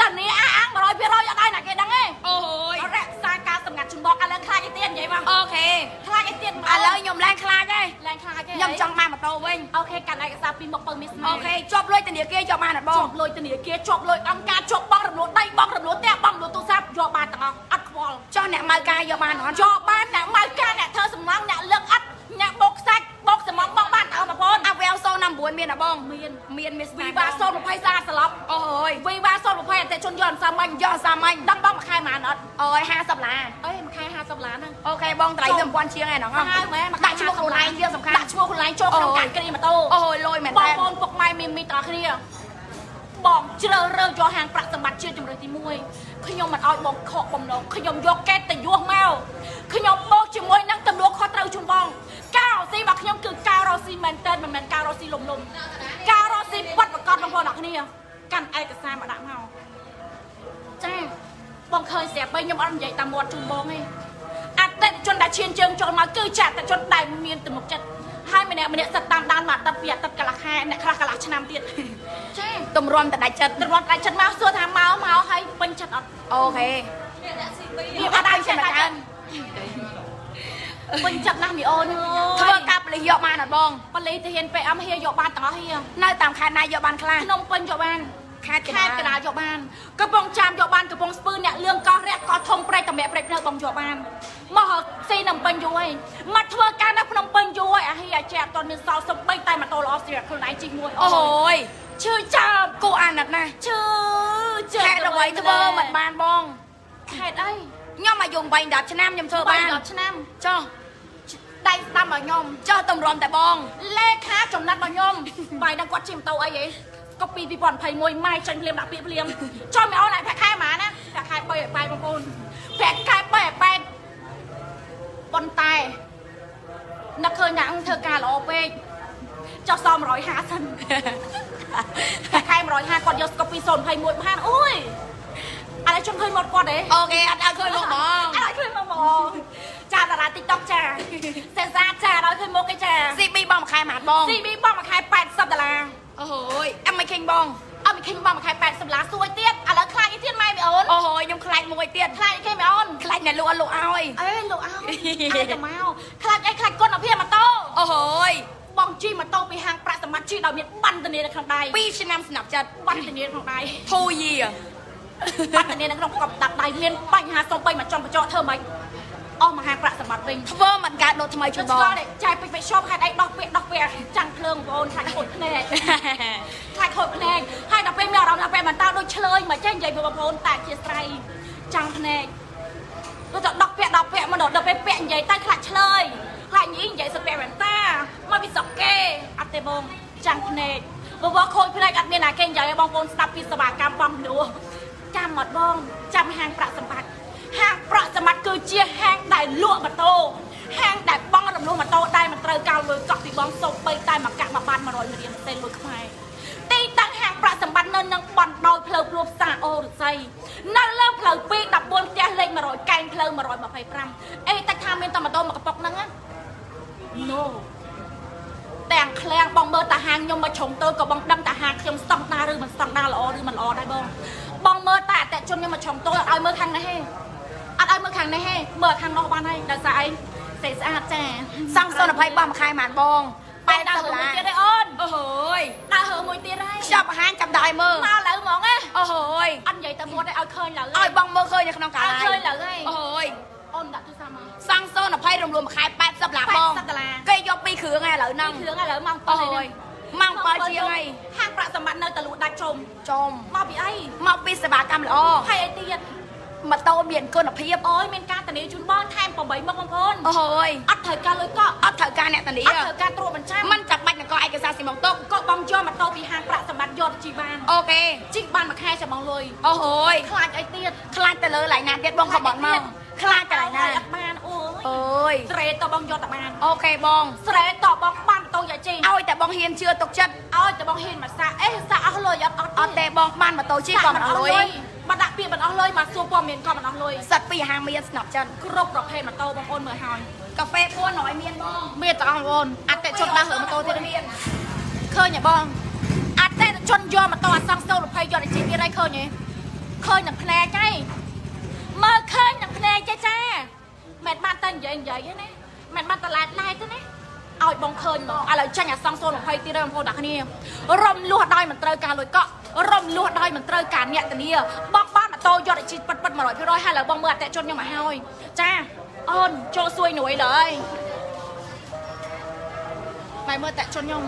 តានីអះអាង100%អត់ដែរណាគេដឹងទេអូយរក្សាការសម្ងាត់ជំបកឥឡូវខ្លាចឯទៀតនិយាយមកអូខេខ្លាចឯទៀតឥឡូវខ្ញុំឡើងខ្លាចហើយឡើងខ្លាចទេខ្ញុំចង់បានម៉ូតូវិញអូខេកាន់ឯកសារពីមុខពៅមានស្មានអូខេជាប់លុយធនាគារយកបានអត់បងជាប់លុយធនាគារជាប់លុយអង្គការជាប់បងរំលោភដីបងរំលោភផ្ទះបងរំលោភទូរស័ព្ទយកបានទាំងអស់អត់ខ្វល់ចុះអ្នកម៉ៅការយកបានអត់យកបានអ្នកម៉ៅការអ្នកធ្វើសំឡងអ្នកលឹកអត់អ្នកបុកខ្សាច់ បុកសមងបុកបានតើប្រពន្ធអាវែវ09មានអាបងមានមានមានស្នាវីវ៉ា020ស្អាតស្លប់អូយវីវ៉ា020អតិជនយកសាមញ្ញយកសាមញ្ញដឹងបងមួយខែប៉ុន្មានអត់អូយ50ឡានអេមួយខែ50ឡានហ្នឹងអូខេបងតម្លៃទៅ1000ជាងឯណោះហើយមែនដាក់ឈ្មោះខ្លួនឯងយើងសំខាន់ដាក់ឈ្មោះខ្លួនឯងចូលក្នុងកាតគ្រីម៉ូតូអូយលុយមែនតែបងប្អូនពុកម៉ែមានមីតរគ្នាបងជ្រើសរើសយកហាងប្រាក់សម្បត្តិជាតិជំរឿនទី1ខ្ញុំមិនអោយបងខកបំណងខ្ញុំយកកេតតយុះមកខ្ញុំបោកជាមួយនឹងទំនួលខុសត្រូវជុំបង ស៊ីរបស់ខ្ញុំគឺការរ៉ូស៊ីមែនតើមិនមែនការរ៉ូស៊ីលំលំការរ៉ូស៊ីពិតប្រកបបងប្អូនទាំងគ្នាកាន់ឯកសារមកដាក់មកចាបងឃើញស្រាប់បីខ្ញុំអត់និយាយតាមមាត់ជូនបងទេអតិថិជនដែលឈានជើងចូលមកគឺជាអតិថិជនដែលមានទំនុកចិត្តហើយម្នាក់ម្នាក់សិតតាមដានមកអាទិត្យពីអាទិត្យកន្លះខែអ្នកខ្លះកន្លះឆ្នាំទៀតចាទម្រាំតដាច់ចិត្តទៅរត់ដាច់ចិត្តមកសួរថាមកមកហើយពេញចិត្តអត់អូខេវាអត់ដាច់ចិត្តដាច់ចិត្ត ពេញចិត្តណាស់មីអូនអើយធ្វើការប៉លិសយកបានអត់បងប៉លីទៅហ៊ាន PM ហ៊ាយកបានទាំងអស់ហ៊ានៅតាមខេត្តណាយកបានខ្លះក្នុងពេញយកបានខេត្តកខេត្តកណ្ដាលយកបានកំពង់ចាមយកបានកំពង់ស្ពឺអ្នកលឿងកោះរះកោះធំព្រៃតម្រាក់ព្រៃភ្នៅបងយកបានមកស៊ីនៅពេញយូរហើយមកធ្វើការនៅភ្នំពេញយូរហើយអាហ៊ីអាចាអត់ទាន់មានសល់សំបីតែម៉ូតូល្អស្រាប់ខ្លួនឯងជិះមួយអូយឈឺចាប់គូអាណិតណាស់ឈឺជើខេត្តអ្វីធ្វើមិនបានបងខេត្តអី ខ្ញុំអាយុ8 10ឆ្នាំខ្ញុំធ្វើបាន10ឆ្នាំចុះដៃស្ដាំរបស់ខ្ញុំចុះតម្រាំតែបងលេខាចំណាត់របស់ខ្ញុំបាយដល់គាត់ជិះម៉ូតូអីហ៎ក៏ពី2021ម៉ាយចាញ់ភ្លាមដាក់ពាក្យភ្លាមចុះមិនអូនឲ្យប្រាក់ខែហ្មងណាប្រាក់ខែ3ឲ្យ8បងប្អូនប្រាក់ខែ3ឲ្យ8ប៉ុន្តែនឹកឃើញថាអង្គធ្វើការល្អពេកចុះសម150សិនប្រាក់ខែ150គាត់យកស្កូពី021បានអូយ ឥឡូវជុំឃើញមកគាត់ទេអូខេអត់ឲ្យឃើញមកបងអត់ឃើញមកបងចាតារា TikTok ចាសេសាចាអត់ឃើញមុខទេចា CB បងមួយខែម៉ាត់បង CB បងមួយខែ80ដុល្លារអូយអមមិនឃើញបងអត់មានឃើញបងមួយខែ80ដុល្លារសួយទៀតឥឡូវខ្លាចអីទៀតម៉ែមីអូនអូយខ្ញុំខ្លាចមួយទៀតខ្លាចអីគេមីអូនខ្លាចអ្នកលក់អត់លក់ឲ្យអេលោកអើយអីទៅមកខ្លាចអីខ្លាចគុណភាពម៉ូតូអូយបងជិះម៉ូតូពីហាងប្រាក់សម្បត្តិជិះដោយមានបណ្ឌធានានៅក្នុងដៃ2ឆ្នាំស្នាប់ចិត្តបណ្ឌធានាក្នុងដៃ2 year បណ្ឌធានានៅក្នុងកប់ដាក់ដៃមានបញ្ហាសុំបីមកចំកញ្ចក់ធ្វើម៉េចអស់មកហាងប្រាក់សម្បត្តិវិញធ្វើមិនកើតដូតថ្មីជូជួននបបងងចាយពេជ្រពេជ្រ shop ហេតុអីដោះពាក្យដោះពាក្យចាំងភ្លើងបងអូនខ្លាចខូចភ្នែកខ្លាចខូចភ្នែកហើយដល់ពេលមានអារម្មណ៍ថាពេលបន្តោដូចឆ្លើយមកចេះនិយាយបងប្អូនតែអធិស្ឋានចាំងភ្នែកទៅទៅដោះពាក្យដោះពាក្យមកដល់ពេលពាក្យនិយាយតែខ្លាចឆ្លើយខ្លាចញីនិយាយសពាក់វ៉ែនតាមកពីស្រុកគេអត់ទេបងចាំងភ្នែកបើវខូចភ្នែកអត់មានណាគេនិយាយឲ្យបងប្អូនស្ដាប់ពីសេវាកម្មបងនោះ ចាំអត់បង ចាំហាងប្រាក់សម្បត្តិហាងប្រាក់សម្បត្តិគឺជាហាងដែលលក់ម៉ូតូហាងដែលបងរំលោះម៉ូតូដែលមិនត្រូវការលុយកក់ពីបងសូម្បីតែមកកាក់មកបាន100រៀលទេលុយខ្មែរទីតាំងហាងប្រាក់សម្បត្តិនៅនឹងបណ្ដោយផ្លូវព្រោះផ្សារអូរស័យនៅលើផ្លូវ2 14ផ្ទះលេខ100កែងផ្លូវ125អេតែថាមានតែម៉ូតូមកកប៉ុកហ្នឹងណា No ទាំងឃ្លាំងបងមើលតាហាងខ្ញុំមកឆុងទៅក៏បងដឹងតាហាងខ្ញុំស្តង់ដារឬមិនស្តង់ដារល្អឬមិនល្អដែរបង បងមើលតាអតិថិជនខ្ញុំមកឆុងទៅអត់ឲ្យមើលខាងនេះទេអត់ឲ្យមើលខាងនេះទេមើលខាងនោះបានហើយដោយសារអីសេស្អាតចាសង់សុន20បងមួយខែម៉ាត់បងបែរដើរ80ដុល្មួយលារទៀតទេអូនអូយដើរហើមួយទៀតហើយខ្ចប់អាហារចាំដល់ឲ្យមើលមកលើហ្មងណាអូយអត់និយាយទៅមុតទេឲ្យឃើញលើឲ្យបងមើលឃើញនៅក្នុងកាឲ្យឡាយឃើញលើហើយអូយអូនដាក់ទូរស័ព្ទមកសង់សុន20រំលំមួយខែ80ដុល្លារបង80ដុល្លារគេយកពីរគ្រឿងហើយឥឡូវហ្នឹងគ្រឿងឥឡូវម៉ោងអូ7ហើយយ ម៉ោង7ជាងហើយហាងប្រាក់សម្បត្តិនៅតែលក់ដាច់ជុំចំមកពីអីមកពីសេវាកម្មល្អហើយអីទៀតម៉ូតូមានគុណភាពអូយមានការធានាជូនបងថែម8មុខបងប្អូនអូយអត់ត្រូវការលុយកក់អត់ត្រូវការអ្នកធានាអត់ត្រូវការត្រួតបញ្ចាំមិនចាំបាច់នឹងកឯកសារស៊ីម៉ងតុកក៏បងយកម៉ូតូពីហាងប្រាក់សម្បត្តិយកទៅជីបានអូខេជីបានមួយខែចាំបងលុយអូយខ្លាចអីទៀតខ្លាចទៅលើកន្លែងណាទៀតបងខំបត់មក ខ្លាចកន្លែងណាអត់បានអូយអូយស្រេតទៅបងយកទៅបានអូខេបងស្រេតទៅបងបានម៉ូតូយ៉ាជីឲ្យតែបងហ៊ានជឿទុកចិត្តឲ្យតែបងហ៊ានមកសាអេសាអស់លុយអត់អត់អត់ទេបងបានម៉ូតូជិះក៏មិនអស់លុយមកដាក់ពាក្យមិនអស់លុយមកសួរព័ត៌មានក៏មិនអស់លុយសិតពីអាហារមានស្នប់ចិត្តគ្រប់ប្រភេទម៉ូតូបងប្អូនមើលហើយកាហ្វេ400មានបងមានទាំងអស់បងប្អូនអតិថិជនដើររើម៉ូតូទៀតមានឃើញទេបងអតិថិជនយកម៉ូតូអសង្សូល20យកទៅជីទៀតហើយឃើញទេឃើញនឹងភ្នែកហើយ មើលឃើញនឹងភ្នែកចាចាមិនបានតែនិយាយនិយាយទេណាមិនបានតែឡែកឡែកទេណាឲ្យបងឃើញបងឥឡូវចាញ់អសង្សូល20ទៀតហើយបងប្អូនអ្នកគ្នារំលោះដោយមិនត្រូវការលុយកក់រំលោះដោយមិនត្រូវការអ្នកធានាបងបានម៉ូតូយកទៅជីពិតពិត100%ហើយឥឡូវបងមើលអតិថិជនខ្ញុំមកហើយចាអូនចូលសួយនួយលើយម៉ែមើលអតិថិជនខ្ញុំ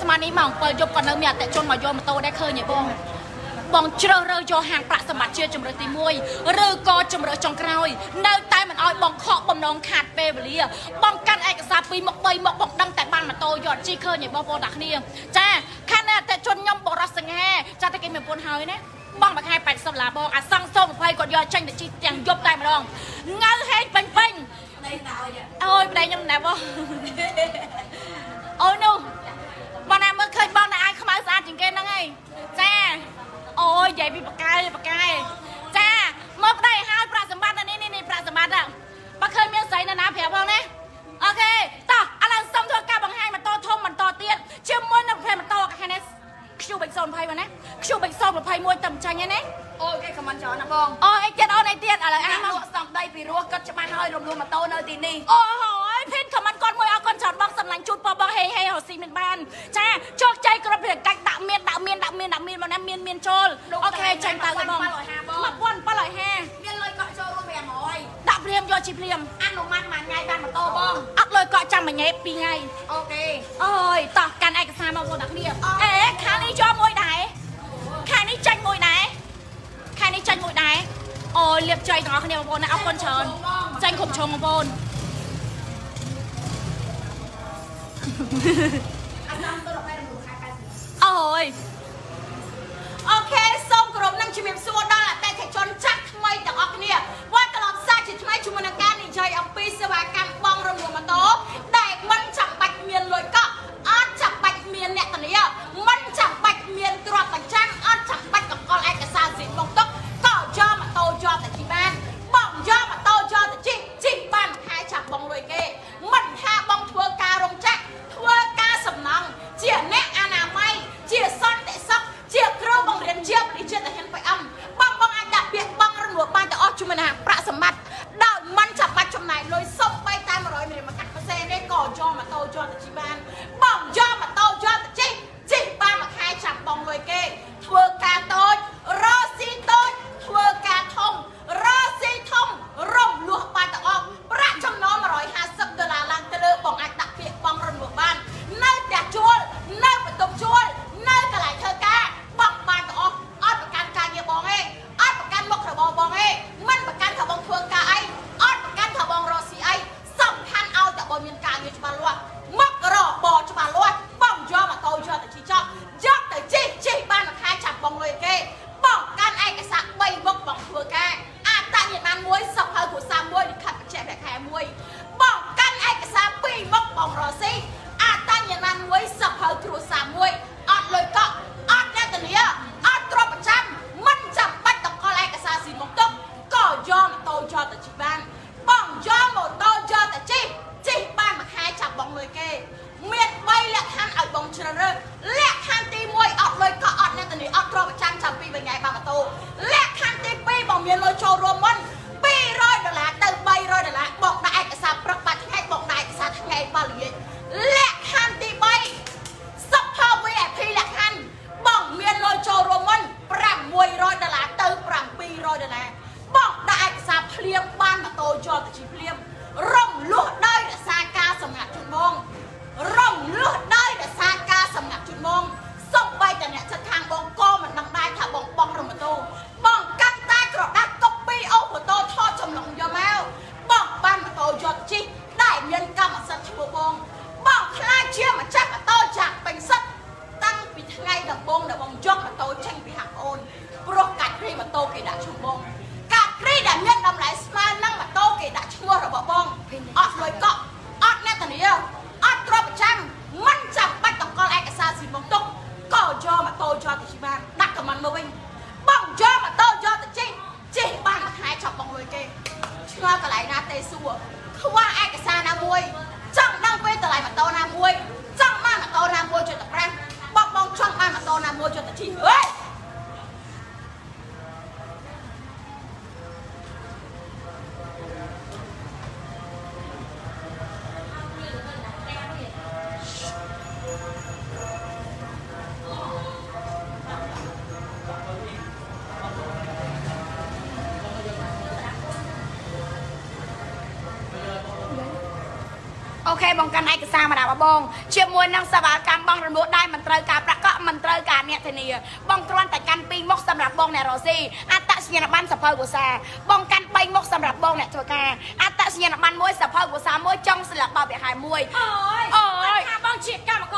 ស្មាននេះម៉ោង7យប់ក៏នៅមានអតិថិជនមកយកម៉ូតូដែរឃើញទេបង បបងជ្រើសរើសយកហាងប្រាក់សម្បត្តិជាជំរើសទី1ឬក៏ជំរើសចុងក្រោយ នៅតែមិនអោយបងខកបំណងខាតពេលវេលា បងកាន់ឯកសារពីរមក3មកបងដឹងតែបានម៉ូតូយកជីឃើញឲ្យបងប្អូនទាំងគ្នាចាខានអតិជនខ្ញុំបរោះសង្ហាចាតែគេមានពុនហើយណាបងមួយខែ80ដុល្លារបងអាសង្ស20គាត់យកចេញទៅជីទាំងយប់តែម្ដងងើហេងពេញពេញអូយប្តីខ្ញុំណែបងអូយនោះបងណាមើលឃើញបងណាអាយខ្មៅស្អាតជាងគេហ្នឹងហើយចា អូយនិយាយពីបកែបកែចាមកប្តីហើយប្រាក់សម្បត្តិនេះនេះប្រាក់សម្បត្តិបើឃើញមានស្រីនៅណាប្រាប់ផងណាអូខេតោះឥឡូវសុំធ្វើការបង្ហាញម៉ូតូធំម៉ូតូទៀតជាមួយនឹងប្រភេទម៉ូតូខាងនេះ Q320 បងណា Q321 តំចាញ់ហ្នឹងណាអូគេខមមិនច្រើនណាបងអូអីទៀតអូនអីទៀតឥឡូវអាអាមកលក់សំដីពីរោះគាត់ច្បាស់ហើយរំលោះម៉ូតូនៅទីនេះអូហើ យភេនខមមិនគាត់មួយអរគុណច្រើនបងសម្លាញ់ជូតពបងហេហេរស៊ីមានបានចាជោគជ័យគ្រប់ភារកិច្ចដាក់មានដាក់មានដាក់មានដាក់មានមកណាមានមានចូលអូខេចាញ់តើបង1750មានលុយកក់ចូលរួម500ដាក់ព្រាមយកជីព្រាមអនុម័តមួយថ្ងៃបានម៉ូតូបងអត់លុយកក់ចាំមួយញ៉េ2ថ្ងៃអូខេអូយតោះកាន់ឯកសារមកបងដាក់គ្នាអេខាងនេះយកមួយដែរខាងនេះចាញ់មួយដែរខាងនេះចាញ់មួយដែរអូយលៀបជ័យទាំងអស់គ្នាបងប្អូនណាអរគុណច្រើនចាញ់គ្រប់ជ្រុងបងប្អូន អាសាំទៅដល់ពេលរំលោះខែ80អូយអូខេសូមគោរពនឹងជំរាបសួរដល់អតិថិជនចាស់ថ្មីទាំងអស់គ្នាវត្តត្រឡប់សាជាថ្មីជាមួយនឹងការនិយាយអំពីសេវាកម្មបងរំលោះម៉ូតូដែលមិនចាំបាច់មានលុយកក់អត់ចាំបាច់មានអ្នកធានាមិនចាំបាច់មានទ្រព្យប្រចាំអត់ចាំបាច់កង្កល់ឯកសារស៊ីមកទុកក៏យកម៉ូតូយកទៅជិះបានបង យកម៉ូតូយកទៅជិះជិះបានខែចាប់បងលុយគេមិនថាបងធ្វើការរោងចក្រធ្វើការសំណង់ជាអ្នកអនាម័យជាសន្តិសុខជាគ្រូបង្រៀនជាបរិជាទាហាន PM បងបងអាចដាក់ពាក្យបងរំលោះបានទៅអស់ជាមួយនឹងប្រាក់សម្បត្តិដោយមិនចាំបាច់ចំណាយលុយសុំបីតែ100រៀលមកកាត់ផ្សេងនេះក៏យកម៉ូតូយកទៅជិះបានបងយកម៉ូតូយកទៅជិះ ជិះបានមួយខែចាប់បងលុយគេ ធ្វើការតូចរកស៊ីតូចធ្វើការធំរកស៊ីធំរំលោះបាន អូខេបងកាន់ឯកសារមកដាក់បងជាមួយនឹងសវកម្មបងរំលោភដែរមិនត្រូវការប្រាក់កក់មិនត្រូវការអ្នកធានាបងគ្រាន់តែកាន់ពីរមុខសម្រាប់បងអ្នករស់ស៊ីអត្តសញ្ញាណប័ណ្ណសភៅភាសាបងកាន់បីមុខសម្រាប់បងអ្នកធ្វើការអត្តសញ្ញាណប័ណ្ណមួយសភៅភាសាមួយចុងស្លាកបោវហែមួយអូយអូយថាបងជាកម្ម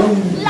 Não.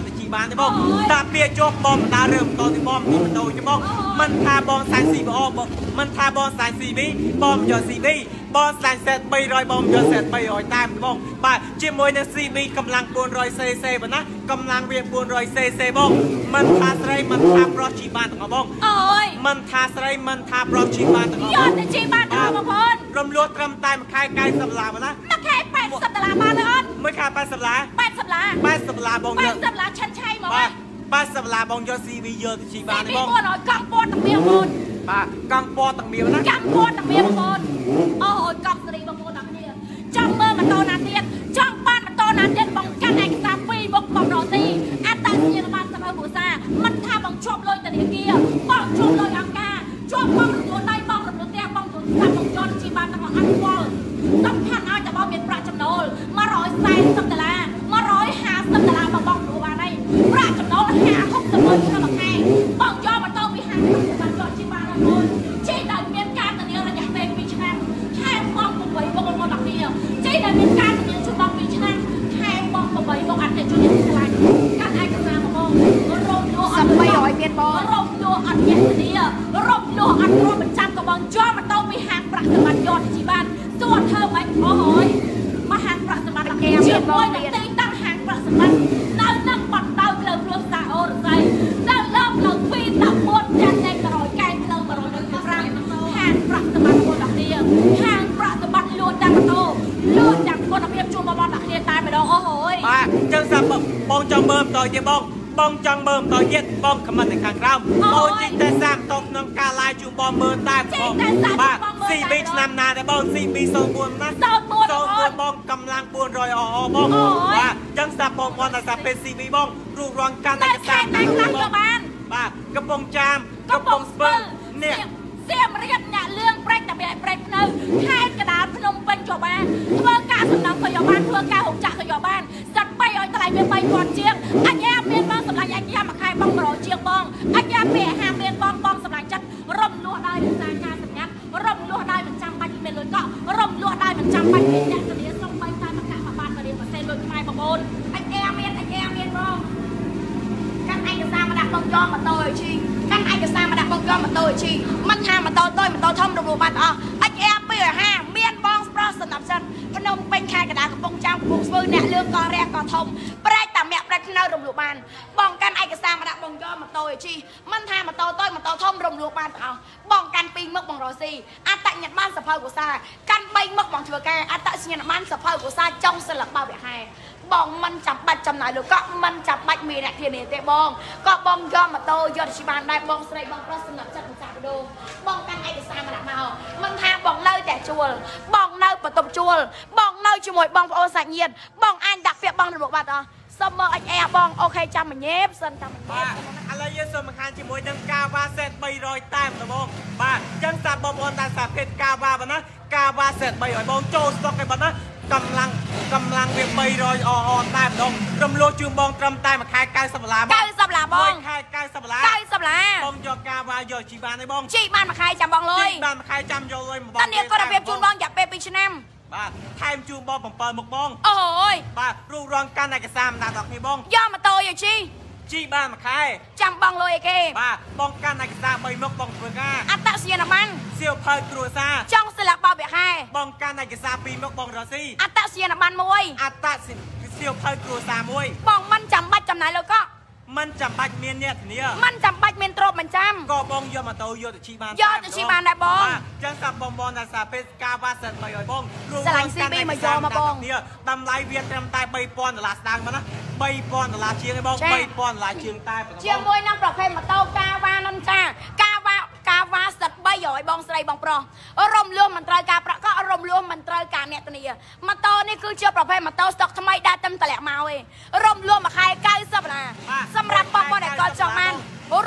នទៅជីបានទេបងតាពីចុះបងបណ្ដារឿងបន្តទេបងបន្តទេបងមិនថាបងសាយ CBO បងមិនថាបងសាយ CB បងយក CB បងសាយ set 300បងយក set 300តាមបងបាទជាមួយនឹង CB កម្លាំង 400cc បងណាកម្លាំងវា 400cc បងមិនថាស្រីមិនថាប្រុសជីបានទាំងអស់បងអូយមិនថាស្រីមិនថាប្រុសជីបានទាំងអស់យកទៅជីបានទាំងអស់បងប្អូនរំលោះត្រឹមតែមួយខែ90ដុល្លារបងណាមួយខែ80ដុល្លារបានទេអត់មួយខែ80ដុល្លារ 80ឡា80ដុល្លារបងយក80ដុល្លារឆិនឆៃមកបាទ80ដុល្លារបងយក CV យកទៅជីបានទេបងបងឲ្យកង់ពតទាំងមៀវបងបាទកង់ពតទាំងមៀវណាកង់ពតទាំងមៀវបងអូឲ្យកង់សេរីបងប្អូនទាំងគ្នាចង់មើលម៉ូតូណា បងចង់មើលបន្តទៀតបងខមមិននៅខាងក្រោមអូនជីកតែសាកតបក្នុងការឡាយជូនបងមើលដែរបងបាទ CB ឆ្នាំណាដែរបង CB 04ណា04បងកម្លាំង400អអបងបាទចឹងសាប់បងអនសាប់ពេល CB បងរូបរងកាន់តែកសាតែខ្លះក៏បាន បាទកំពង់ចាមកំពង់ស្ពឺនេះសៀមរាបអ្នកលឿងប្រេចតាបៃប្រេចនៅខេត្តកណ្ដាលភ្នំពេញក៏បានធ្វើការសំណង់ក៏យកបានធ្វើការរោងចក្រក៏យកបាន បីឲ្យថ្លៃវា3000ជាងអញ្ញាមានបងសម្លាញ់អញ្ញាមួយខែបង100ជាងបងអញ្ញាពេលអាហារមានបងបងសម្លាញ់ចិត្តរំលោះដោយភាសាការសម្ងាត់រំលោះដោយមិនចាំបាច់មានលុយកក់រំលោះដោយមិនចាំបាច់មានអ្នកធានាសុំបីតែមកកាក់មកបានទៅរៀនប្រសេលុយខ្មែរបងប្អូនអញ្ញាមានអញ្ញាមានបងកាន់ឯកសារមកដាក់បងយកម៉ូតូឲ្យជីកាន់ឯកសារមកដាក់បងយកម៉ូតូឲ្យជីមិនថាម៉ូតូតូចម៉ូតូធំរំលោះបាត់អស់អិចអែ250មានបង ប្រុសសម្រាប់សិនភ្នំពេញខេត្តកណ្ដាលកំពង់ចាមកំពង់ស្ពឺអ្នកលឿងកោះរះកោះធំប្រែកតាមាក់ប្រែកនៅរំលោះបានបងកាន់ឯកសារមកដាក់បងយកម៉ូតូឲ្យជីមិនថាម៉ូតូតូចម៉ូតូធំរំលោះបានទាំងអស់បងកាន់ពីរមុខបងរស់ស៊ីអត្តញ្ញត្តិបានសភៅកុសាកាន់បីមុខបងធ្វើការអត្តសញ្ញាណបានសភៅកុសាចុងសិលបោវិហែ បងមិនចាំបាច់ចំណាយលុយក៏មិនចាំបាច់មានអ្នកធានាទេបងក៏បងយកម៉ូតូយកទៅជិះបានដែរបងស្រីបងប្រុសសំណាក់ចិត្តម្ចាស់បដូរបងកាន់ឯកសារមកដាក់មកមិនថាបងនៅតែជួល បងនៅបន្ទប់ជួល បងនៅជាមួយបងប្អូនសាច់ញាតិបងអាចដាក់ពាក្យបងរបស់បាត់អស់ សុំមើលអិចអែបងអូខេចាំមញេបសិនចាំមញេបបាទឥឡូវយើងសូមបង្ហាញជាមួយនឹងកាវ៉ាសេត300តែម្ដងបាទអញ្ចឹងតាមបងប្អូនតាមសាភេទកាវ៉ាបងណាកាវ៉ាសេត300បងចូលស្តុកឲ្យបងណាកម្លាំងកម្លាំងវា300អអតែម្ដងរំលោះជូនបងត្រឹមតែមួយខែ90ដុល្លារ90ឡាបងមួយខែ90ដុល្លារ90ឡាបងយកកាវ៉ាយកជីបានទេបងជីបានមួយខែចាំបងលុយជីបានមួយខែចាំយកលុយមកបងតានេះក៏របៀបជូនបងរយៈពេល2ឆ្នាំ បាទថែមជូនបង7មុខបងអូយបាទរូបរងកាន់ឯកសារមិនដាក់ដល់គ្នាបងយកម៉ូតូយកជីជីបានមួយខែចាំបងលុយអីគេបាទបងកាន់ឯកសារ3មុខបងធ្វើការអត្តសញ្ញាណប័ណ្ណសៀវភៅគ្រួសារចុងស្លឹកបោវិហែបងកាន់ឯកសារ2មុខបងរស់ស៊ីអត្តសញ្ញាណប័ណ្ណមួយអត្តសសៀវភៅគ្រួសារមួយបងមិនចាំបាច់ចំណាយលុយក៏ មិនចាំបាច់មានអ្នកធានាមិនចាំបាច់មានទ្រព្យបញ្ចាំក៏បងយកម៉ូតូយកទៅជិះបានយកទៅជិះបានដែរបងបាទអញ្ចឹងសាប់បងបងដល់សារពេទ្យការវ៉ាសិន3ឲ្យបងរួមស្រឡាញ់ CB មកយកមកបងគ្នាតម្លៃវាត្រឹមតែ3000ដុល្លារស្ដាងមកណា3000ដុល្លារជាងឯងបងចា៎3000ដុល្លារជាងតែប៉ុណ្ណោះបងជាមួយនឹងប្រភេទម៉ូតូកាវ៉ានុនចាកាវ៉ាកាវ៉ា សិត300បងស្រីបងប្រុសរំលោះមិនត្រូវការប្រាក់ក៏រំលោះមិនត្រូវការអ្នកធានាម៉ូតូនេះគឺជាប្រភេទម៉ូតូស្តុកថ្មីដែលតែតម្លាក់មកឯងរំលោះមួយខែ90ដុល្លារសម្រាប់បងប្អូនដែលគាត់ចង់បាន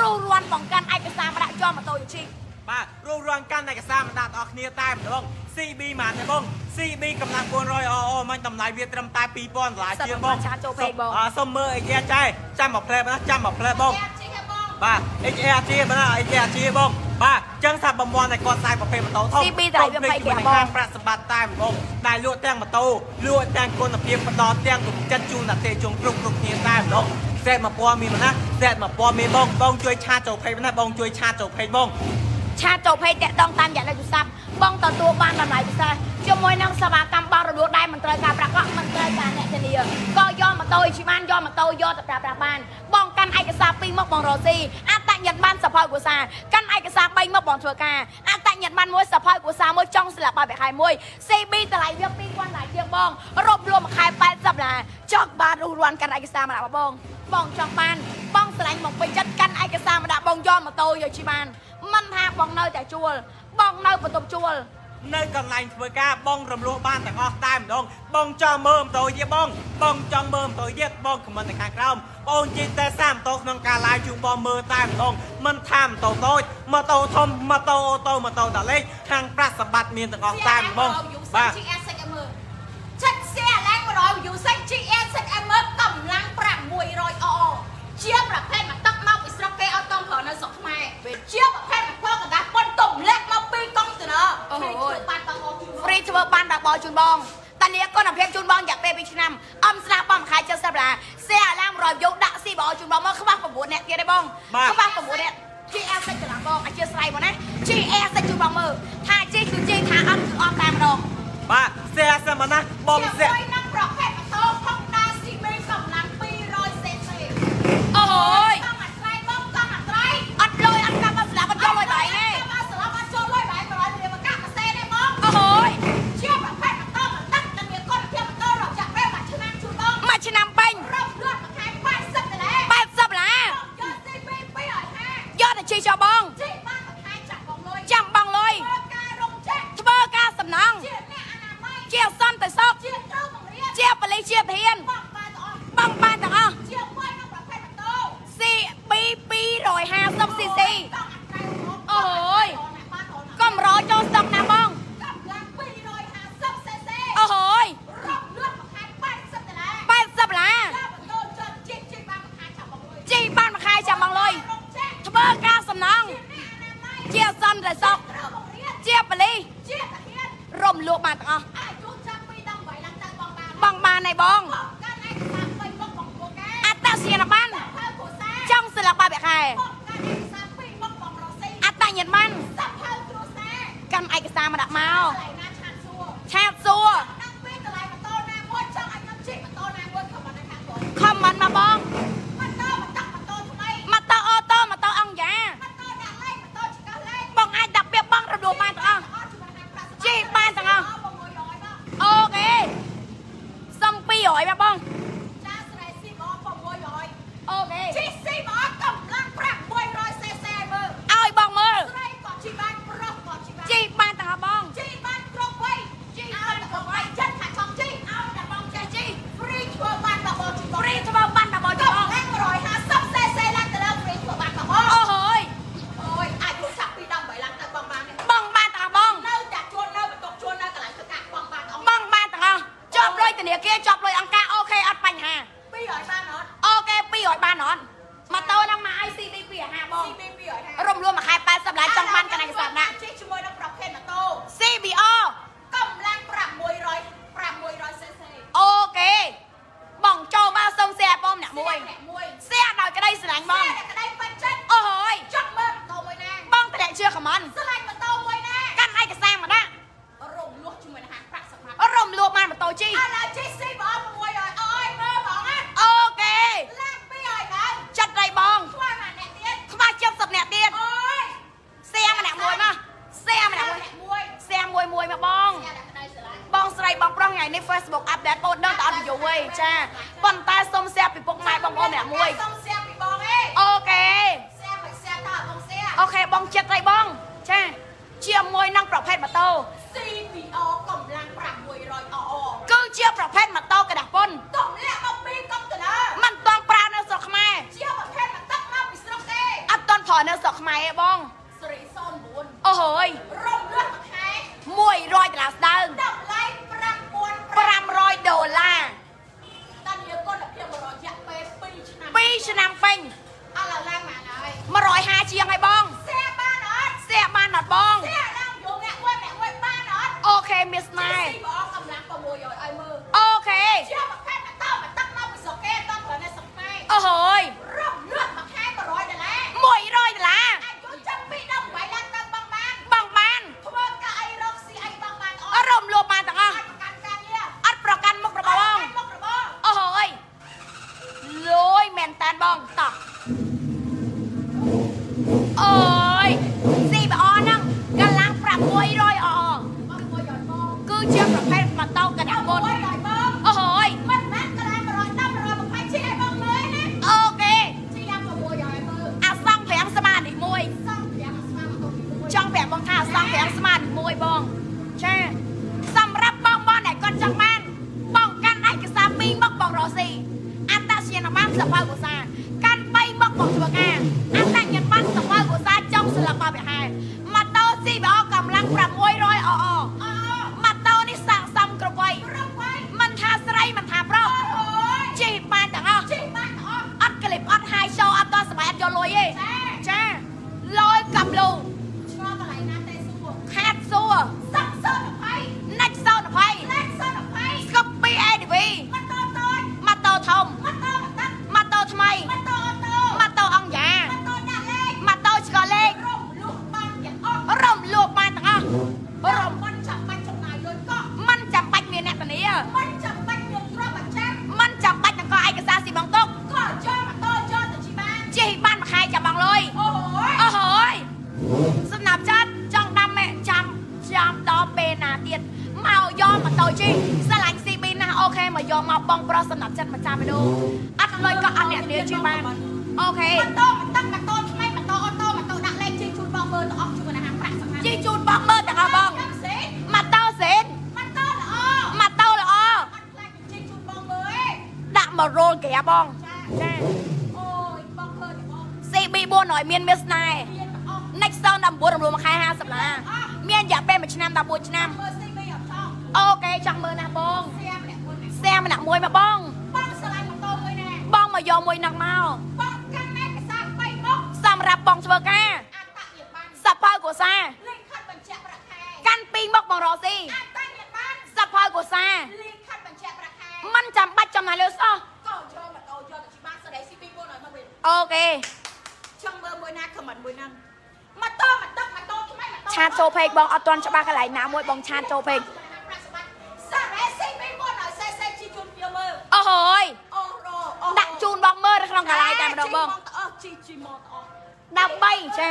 រស់រាន់បង្កាន់ឯកសារមកដាក់ជាប់ម៉ូតូយជីបាទរួមរងកាន់ឯកសារមកដាក់ដល់គ្នាតែម្ដង CB ម៉ានទេបង CB កម្លាំង400អអមិនតម្លៃវាត្រឹមតែ2000ដុល្លារជាងបងឆាចូលពេកបងអសុំមើលអីគេចែចាំមកផ្លែណាចាំមកផ្លែបងបាទ HRT បងណា HRT បង បាទអញ្ចឹងថាបំមន់តែគាត់ខ្សែប្រភេទម៉ូតូធំ CB តម្លៃវា25បងហាងប្រាក់សម្បត្តិតែម្ដងដែលលក់ទាំងម៉ូតូលក់ទាំងគុណភាពផ្ដល់ទាំងទំចិត្តជូនអតិថិជនគ្រប់គ្រប់គ្នាតែម្ដងសេតមកពណ៌មានបងណាសេតមកពណ៌មានបងបងជួយឆាតចូលពេកបងណាបងជួយឆាតចូលពេកបង ឆាតចូលភេទតាក់តងតាមរយៈលេខទូរស័ព្ទបងទទួលបានតម្លៃពិសេសជាមួយនឹងសេវាកម្មបោះរលួដែរមិនត្រូវការប្រាក់កក់មិនត្រូវការអ្នកធានាក៏យកម៉ូតូជិះបានយកម៉ូតូយកទៅប្រើប្រាស់បានបងកាន់ឯកសារពីរមុខបងរស់ស៊ីអត្តញ្ញត្តិបានសភៅគូសាកាន់ឯកសារ3មុខបងធ្វើការអត្តញ្ញត្តិបានមួយសភៅគូសាមួយចុងស្លាប់បាយបខែមួយ CB តម្លៃវា2000ដែរជាងបងរົບរួមមួយខែ80ដុល្លារចង់បានរស់រាន់កាន់ឯកសារមកដាក់បងបងចង់បានបងស្រឡាញ់បងពេញចិត្តកាន់ ឯកសារមកដាក់បងយកម៉ូតូយកជិះបានមិនថាបងនៅតែជួល បងនៅបន្ទប់ជួលនៅកន្លែងធ្វើការបងរំលោះបានទាំងអស់តែម្ដងបងចង់មើលម៉ូតូយេបង បងចង់មើលម៉ូតូយេបងខមមិននៅខាងក្រោមបងជិះតែសាម៉ូតូក្នុងការ live ជូនបងមើលតែម្ដងមិនថាម៉ូតូតូចម៉ូតូធំម៉ូតូអូតូម៉ូតូដាលេខខាងប្រាក់សម្បត្តិមានទាំងអស់តែម្ដងបាទ GS សិចឲ្យមើលឆិតសៀឡើង100 view សិច GS សិចឲ្យមើលកម្លាំង600អ ជាប្រភេទមកទឹកមកពីស្រុកគេអត់តង់ប្រើនៅស្រុកខ្មែរជាប្រភេទមកពកកណ្ដាលប៉ុនតុំលាក់មកពីកុងតឺន័រអូយជួយបាត់បងអូនហ្វ្រីធ្វើបានដល់បោជូនបងតានេះគុណភាពជូនបងរយៈពេល2ឆ្នាំអំស្រាបងមួយខែ70ដុល្លារសៀអាឡាម100យកដាក់ស៊ីបោជូនបងមកខ្វះ9នាក់ទៀតទេបងបាទខ្វះ9នាក់ GS សិចកន្លងបងអធិស្ឋានបងណា GS សិចជូនបងមើលថាជីគឺជីថាអត់គឺអត់តែម្ដងបាទសេះសិនមកណាបងសេះជាមួយនឹងប្រភេទ ជិះបានអូខេម៉ូតូទឹកម៉ូតូថ្មីម៉ូតូអូតូម៉ូតូដាក់លេខជិះជូនបងមើលទាំងអស់ជូនអាហារប្រាក់សំខាន់ជិះជូនបងមើលទាំងអស់បងម៉ូតូសេនម៉ូតូល្អម៉ូតូល្អអត់ខ្លាចជិះជូនបងមើលទេដាក់មករោលក្រាបងចាអូយបងមើលទាំងអស់ CB 400មានមានស្នេហ៍ Nexon 19រំលោមខែ50ដុល្លារមានរយៈពេល1ឆ្នាំ14ឆ្នាំអូខេចង់មើលណាបងសៀមម្នាក់មួយមកបងបងស្រឡាញ់ម៉ូតូមួយណាបងមកយកមួយហ្នឹង ចូលពេកបងអត់ទាន់ច្បាស់កន្លែងណាមួយបងឆាតចូលពេកសារ៉េស៊ីមីមុនឲ្យសេសេជីជូនយកមើលអូហើយអូរ៉ូអូដាក់ជូនបងមើលនៅក្នុងកន្លែងតែម្ដងបងអស់ជីជីមកអស់ដើម្បីចា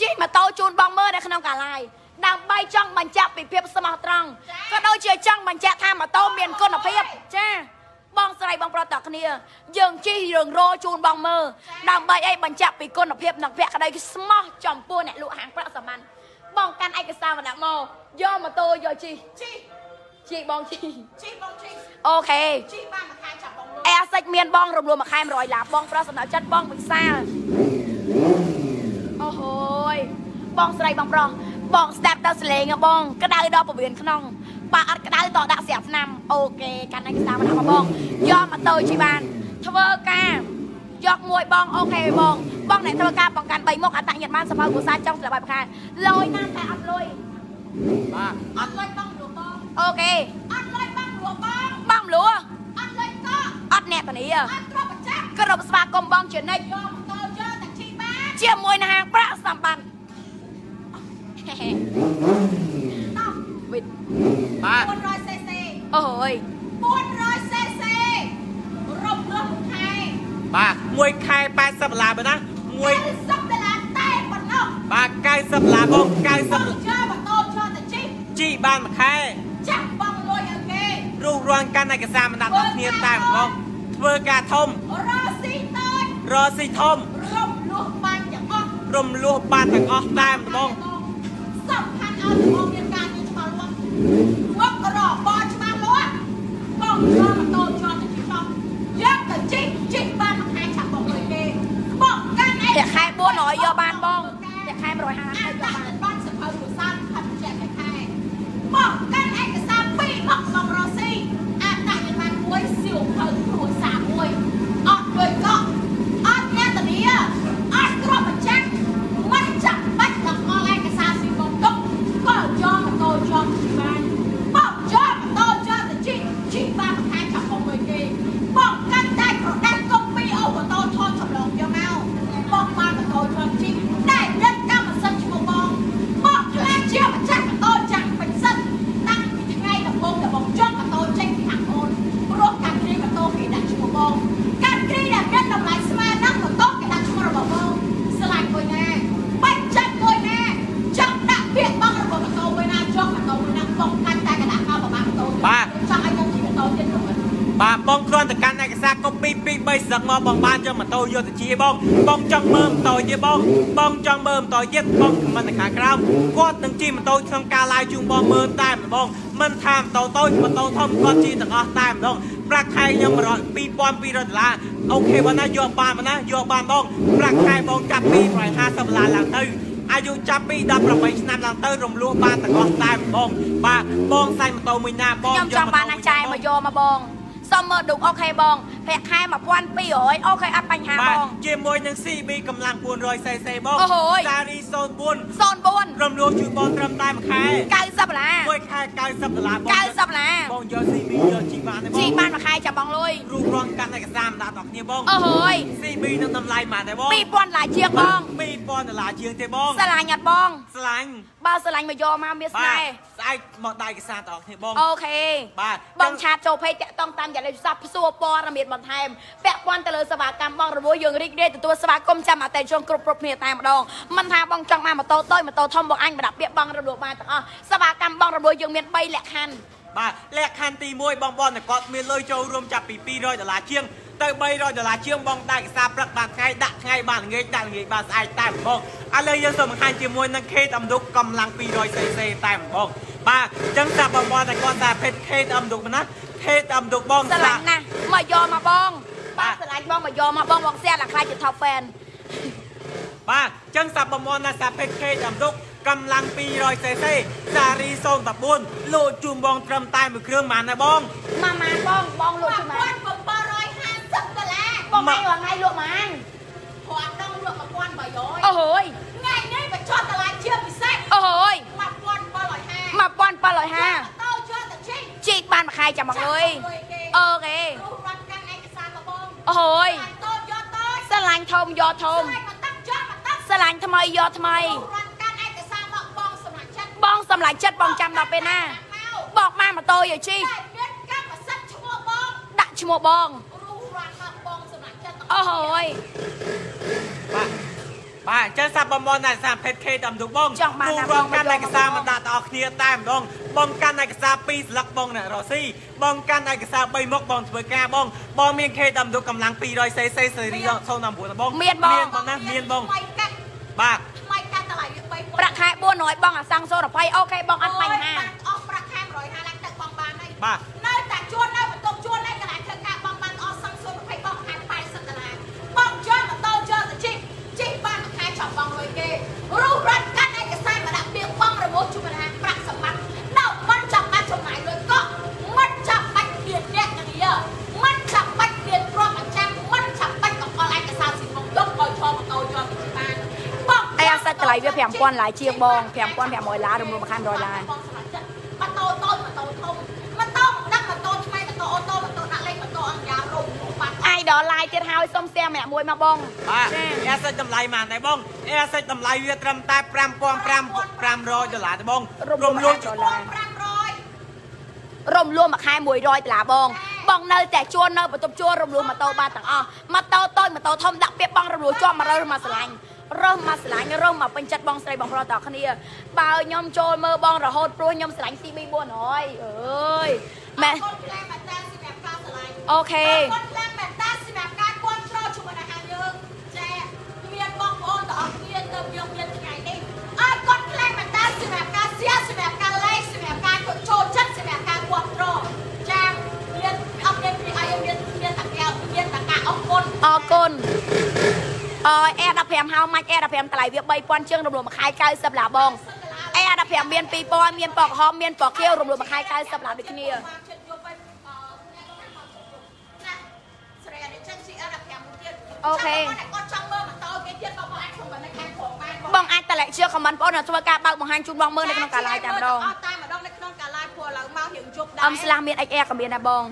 ជិះម៉ូតូជូនបងមើលនៅក្នុងកាឡាយដើម្បីចង់បញ្ជាក់ពីភាពស្មោះត្រង់ក៏ដូចជាចង់បញ្ជាក់ថាម៉ូតូមានគុណភាពចាបងស្រីបងប្រុសតគ្នា យើងជិះរឿងរោជូនបងមើលដើម្បីឲ្យបញ្ជាក់ពីគុណភាពនិងភក្តីស្មោះចំពោះអ្នកលក់ហាងប្រាក់សាមញ្ញ បងកាន់ឯកសារមកដាក់មកយកម៉ូតូយកជិះជីជិះបងជិះជីបងជីអូខេជីបានមួយខែចាប់បងលុយអែសិចមានបងរំលោះមួយខែ100ឡាបងប្រុសសំដៅចិត្តបងវិសាលអូហូយបងស្រីបងប្រុសបងស្ដាប់ទៅសលេងហ៎បងក្តៅដល់ពវៀនក្នុងបើអត់ក្តៅតដាក់ស្រាប់ឆ្នាំអូខេកាន់ឯកសារមកដាក់មកបងយកម៉ូតូជិះបានធ្វើការ យកមួយបងអូខេបងបងអ្នកធ្វើការបង្កាន់3មុខអត្តញ្ញាតបានសភៅគូសាចង់ស្លាប់ឲ្យប្រខាលយណាស់តែអត់លុយបាទអត់លុយបងលួបងអូខេអត់លុយបងលួបងបងលួអត់លុយក៏អត់អ្នកធានាអត់គ្រប់ប្រចាំគ្រប់ស្វាគមន៍បងជានិច្ចយកម៉ូតូយកតែជីបានជាមួយនឹងហាងប្រាក់សម្បត្តិតោះវិតបាទ400 cc អូយ400 cc រំលោះមួយខែ បាទមួយខែ80ដុល្លារបើណាមួយ90ដុល្លារតែប៉ុណ្ណោះបាទ90ដុល្លារបងបង90យកម៉ូតូយកតែជីជីបានមួយខែចាក់បងលុយឲ្យគេរូបរាងកាន់ឯកសារមិនដាក់ដល់គ្នាតែម្ដងធ្វើការធំរស់ស៊ីតូចរកស៊ីធំរំលោះបាញ់ទាំងអស់រំលោះបានទាំងអស់តែម្ដងសំខាន់ឲ្យបងមានការងារច្បាស់លាស់វឹករកបច្បាស់លាស់បងយកម៉ូតូយកទៅជីផងយកទៅជីជីបានមួយខែចាក់បងលុយគេបងកាន់ឯង តែខែ400យកបានបងតែខែ150 អា យក ដាក់ បាន បានសភៅគូសានផាត់ជាខែខែបងកាន់ឯកសារពីរមកបងរស់ស៊ីអាដាក់យ៉ាងបានមួយសៀវភៅគ្រួសារមួយអត់លុយកក់អត់អ្នកធានាអត់គ្រាប់បញ្ចាក់មិនចាំបាច់ដល់អស់ឯកសារស៊ីបងទុកក៏យកម៉ូតូយកជីបានបងយកម៉ូតូយកទៅជីជីបានមួយខែចាប់បងលុយគេបងកាន់តែប្រដាប់កុំពីអូម៉ូតូថតចម្លងយកមកបងបានម៉ូតូយកជីតែរឹតកម្មសិទ្ធិឈ្មោះបងបងខ្លាចជាម្ចាស់ម៉ូតូចាក់ពេញសិនតាំងពីថ្ងៃដំបូងដែលបងចង់ម៉ូតូចេញពីខាងអូនព្រោះការគ្រីម៉ូតូគេដាក់ឈ្មោះបងការគ្រីដែលមានតម្លៃស្មើនឹងម៉ូតូគេដាក់ឈ្មោះរបស់បងស្លាញ់មួយណាបាច់ចាត់មួយណាចង់ដាក់ពាក្យបងរបស់ម៉ូតូមួយណាចង់ម៉ូតូមួយណាបងកាច់តែកដាក់កោប្រមាណម៉ូតូចង់ឲ្យខ្ញុំជិះម៉ូតូទៀតខ្ញុំ បាទបងគ្រាន់តែកាន់ឯកសារកុំពី2 3ស្លឹកមកបងបាន យកម៉ូតូយកទៅជាបងបងចង់មើលម៉ូតូទៀតបងបងចង់មើលម៉ូតូទៀតបងខមមិនខាងក្រោមគាត់នឹងជិះម៉ូតូក្នុងការ live ជូនបងមើលតែម្ដងមិនថាម៉ូតូតូចម៉ូតូធំគាត់ជិះទាំងអស់តែម្ដងប្រាក់ខែខ្ញុំ100 2200ដុល្លារOK បងណាយកបានបងណាយកបានបងប្រាក់ខែបងចាប់ពី150ដុល្លារឡើងទៅអាយុចាប់ពី18ឆ្នាំឡើងទៅរំលោះបានទាំងអស់តែម្ដងបាទបងសាច់ម៉ូតូមួយណាបងខ្ញុំចង់បានណាចាយមកយកមកបងសុំមើល Duke OK បងប្រាក់ខែ1200 OK អត់ បញ្ហាបាទបងជាមួយនឹង CB កម្លាំង 400cc បងអូហូយសារី04 04រំលោះជួយបងត្រឹមតែមួយខែ90ដុល្លារមួយខែ90ដុល្លារបង90ដុល្លារបងយក CB យកជីបានទេបងជីបានមួយខែចាំបងលុយរូបរាងកាន់ឯកសារម្ដងដល់គ្នាបងអូហូយ CB នឹងតម្លៃបានទេបង2000ដុល្លារជាងបង2000ដុល្លារជាងទេបងស្រឡាញ់អត់បងស្លាញ់បើស្រឡាញ់មកយកមកមានស្បានេទហ៍ស្អែកមកដៃឯកសារដល់គ្នាបងអូខេបាទបងឆាតចូលពេកតាក់តងតាមយ៉ាងលេខទូរស័ព្ទសួរព័ត៌មានបន្ថែមពាក់ព័ន្ធទៅលើសេវាកម្មបងរវល់យើងរីករាយទទួលស្វាគមន៍ចាំអតិថិជនគ្រប់គ្រប់គ្នាតែម្ដងមិនថាបងចង់បានម៉ូតូតូចម៉ូតូធំបងអញប្រដាប់ពាក្យបងរវល់បានទាំងអស់សេវាកម្មបងរវល់យើងមាន3លក្ខខណ្ឌបាទលក្ខខណ្ឌទី1បងប្អូនតែគាត់មានលុយចូលរួមចាប់ពី200ដុល្លារជាងទៅ300ដុល្លារជាងបងដាក់ឯកសារព្រឹកបានថ្ងៃដាក់ថ្ងៃបានល្ងាចដាក់ល្ងាចបានស្អែកតែម្ដងឥឡូវយើងសូមបង្ហាញជាមួយនឹងខេតអំឌុកកម្លាំង 200cc តែម្ដងបាទអញ្ចឹងតាបងប្អូនតែគាត់ថាភេទខេតអំឌុកណាខេតអំឌុកបងស្រឡាញ់ណាស់មកយកមកបង បាបាទទស្រឡាញ់បងមកយកមកបងបងសៀតអាខ្លាចជា top fan បាទអញ្ចឹងសាប់បងប្អូនណាសាភេទខេតអំឌុកកម្លាំង 200cc សារី014លោកជូនបងត្រឹមតែមួយគ្រឿងបានណាបងមកម៉ានបងបងលក់ជួយម៉ាន1750ដុល្លារបងថ្ងៃរាល់ថ្ងៃលក់ម៉ានព្រោះដល់លក់1300អូហូយថ្ងៃនេះបញ្ចុះតម្លៃជាពិសេសអូហូយ1750 1750តូចយកទៅជីជីកបានមួយខែចាំមកលុយអូខេ អូហូយតូចយកតូចស្រឡាញ់ធំយកធំស្លាយមកតាក់យកមកតាក់ស្រឡាញ់ថ្មីយកថ្មីរត់កាន់ឯកសារមកបងសម្រាប់ចិត្តបងសម្លាញ់ចិត្តបងចាំដល់ពេលណាបកមកម៉ូតូយកជីតែមានកម្មសិទ្ធិឈ្មោះបងដាក់ឈ្មោះបងរូបរត់មកបងសម្រាប់ចិត្តអូហើយបាទ បាទអញ្ចឹងសាប់បំមនឯកសារ PK តាមទូបងចង់បានណាគ្រូរងបងកាន់មកយកឯកសារមកមកដាក់ដល់គ្នាតែម្ដងបងកាន់ឯកសារ2ស្លឹកបងអ្នករស់ស៊ីបងកាន់ឯកសារ3មុខបងធ្វើការបងបងមាន K តាមទូកម្លាំង 200cc សេរី019បងមានបងមានបងណាមានបងថ្មីកាត់បាទថ្មីកាត់តម្លៃវា3000ប្រាក់ខែ400បងអាសាំង020អូខេបងអត់បញ្ហាអស់ប្រាក់ខែ150ឡើងទឹកបងបានហើយបាទនៅតែជួននៅបន្ទប់ជួននៅកន្លែងធ្វើការបងបានអស់សឹងសុន20បងខែ80ដុល្លារបងយកម៉ូតូយកទៅជីកជីកបានមួយខែចប់បងលុយគេរូបរត់កាន់ឯកសារមកដាក់ពាក្យបងរមុះជួបណាប្រាក់សម្បត្តិដល់មិនចាំបាច់ចំណាយលុយកក់មិនចាំបាច់មានអ្នកនាមិនចាំបាច់មានទ្រព្យអញ្ចឹងមិនចាំបាច់កង្កល់ឯកសារស៊ីមកយកឲ្យឈរម៉ូតូយកទៅជីកបានបង អីអា សាច់តម្លៃវា5000ឡាយជាងបង5500ឡារំលោះមួយខាន100ឡាបងសម្រាប់ចិត្តម៉ូតូតូចម៉ូតូធំម៉ូតូដាក់ម៉ូតូថ្មីម៉ូតូអូតូម៉ូតូដាក់លេខម៉ូតូអង្គការរុំបាត់អាយដល់ឡាយទៀតហើយសុំស្ទះម្នាក់មួយមកបងបាទអេសិចតម្លៃប៉ុន្មានដែរបងអេសិចតម្លៃវាត្រឹមតែ5500ដុល្លារទេបងរំលងដុល្លារ500រំលោះមួយខែ100ដុល្លារបងបងនៅតែជួលនៅបន្ទប់ជួលរំលោះម៉ូតូបានទាំងអស់ម៉ូតូតូចម៉ូតូធំដាក់ពាក្យបងរំលោះជាប់100រើសមកស្រឡាញ់ រើសមកស្រឡាញ់រើសមកពេញចិត្តបងស្រីបងប្រុសតគ្នាបើខ្ញុំចូលមើលបងរហូតព្រោះខ្ញុំស្រឡាញ់ CB 400អើយម៉ែកូនខ្លាំងមែនតើសម្រាប់ការឆ្លៃអូខេកូនខ្លាំងមែនតើសម្រាប់ការគ្រប់គ្រងជាមួយអាហារយើងចាមានបងប្អូនទាំងអស់គ្នាទៅយើងមានថ្ងៃនេះអើកូនខ្លាំងមែនតើសម្រាប់ការសៀសម្រាប់ការលេងសម្រាប់ការចូលចិត្តសម្រាប់ការគ្រប់គ្រងចាមានអត់មានពីអីមានមានតាកែវមានតាកាអរគុណ អរគុណអឺ Air15 ហៅម៉ាច់ Air15 តម្លៃវា3000ជាងរំលោះមួយខែ90ឡាបង Air15 មាន2000មានពណ៌ក្រហមមានពណ៌ខៀវរំលោះមួយខែ90ឡាដូចគ្នាមកជិតយកទៅអឺណាស្រីអត់ចឹងស៊ីអត់5មួយទៀតអូខេគាត់ចង់មើលម៉ូតូគេទៀតបងប្អូនអាចខមមិននៅខាងក្រោមបានបងអាចតម្លែកជឿខមមិនបងប្អូនធ្វើការបើកបង្ហាញជូនបងមើលនៅក្នុងការ live តែម្ដងអត់តែម្ដងនៅក្នុងការ live ព្រោះឥឡូវមកយើងជប់ដែរអឹមស្លាស់មាន XR ក៏មានដែរបង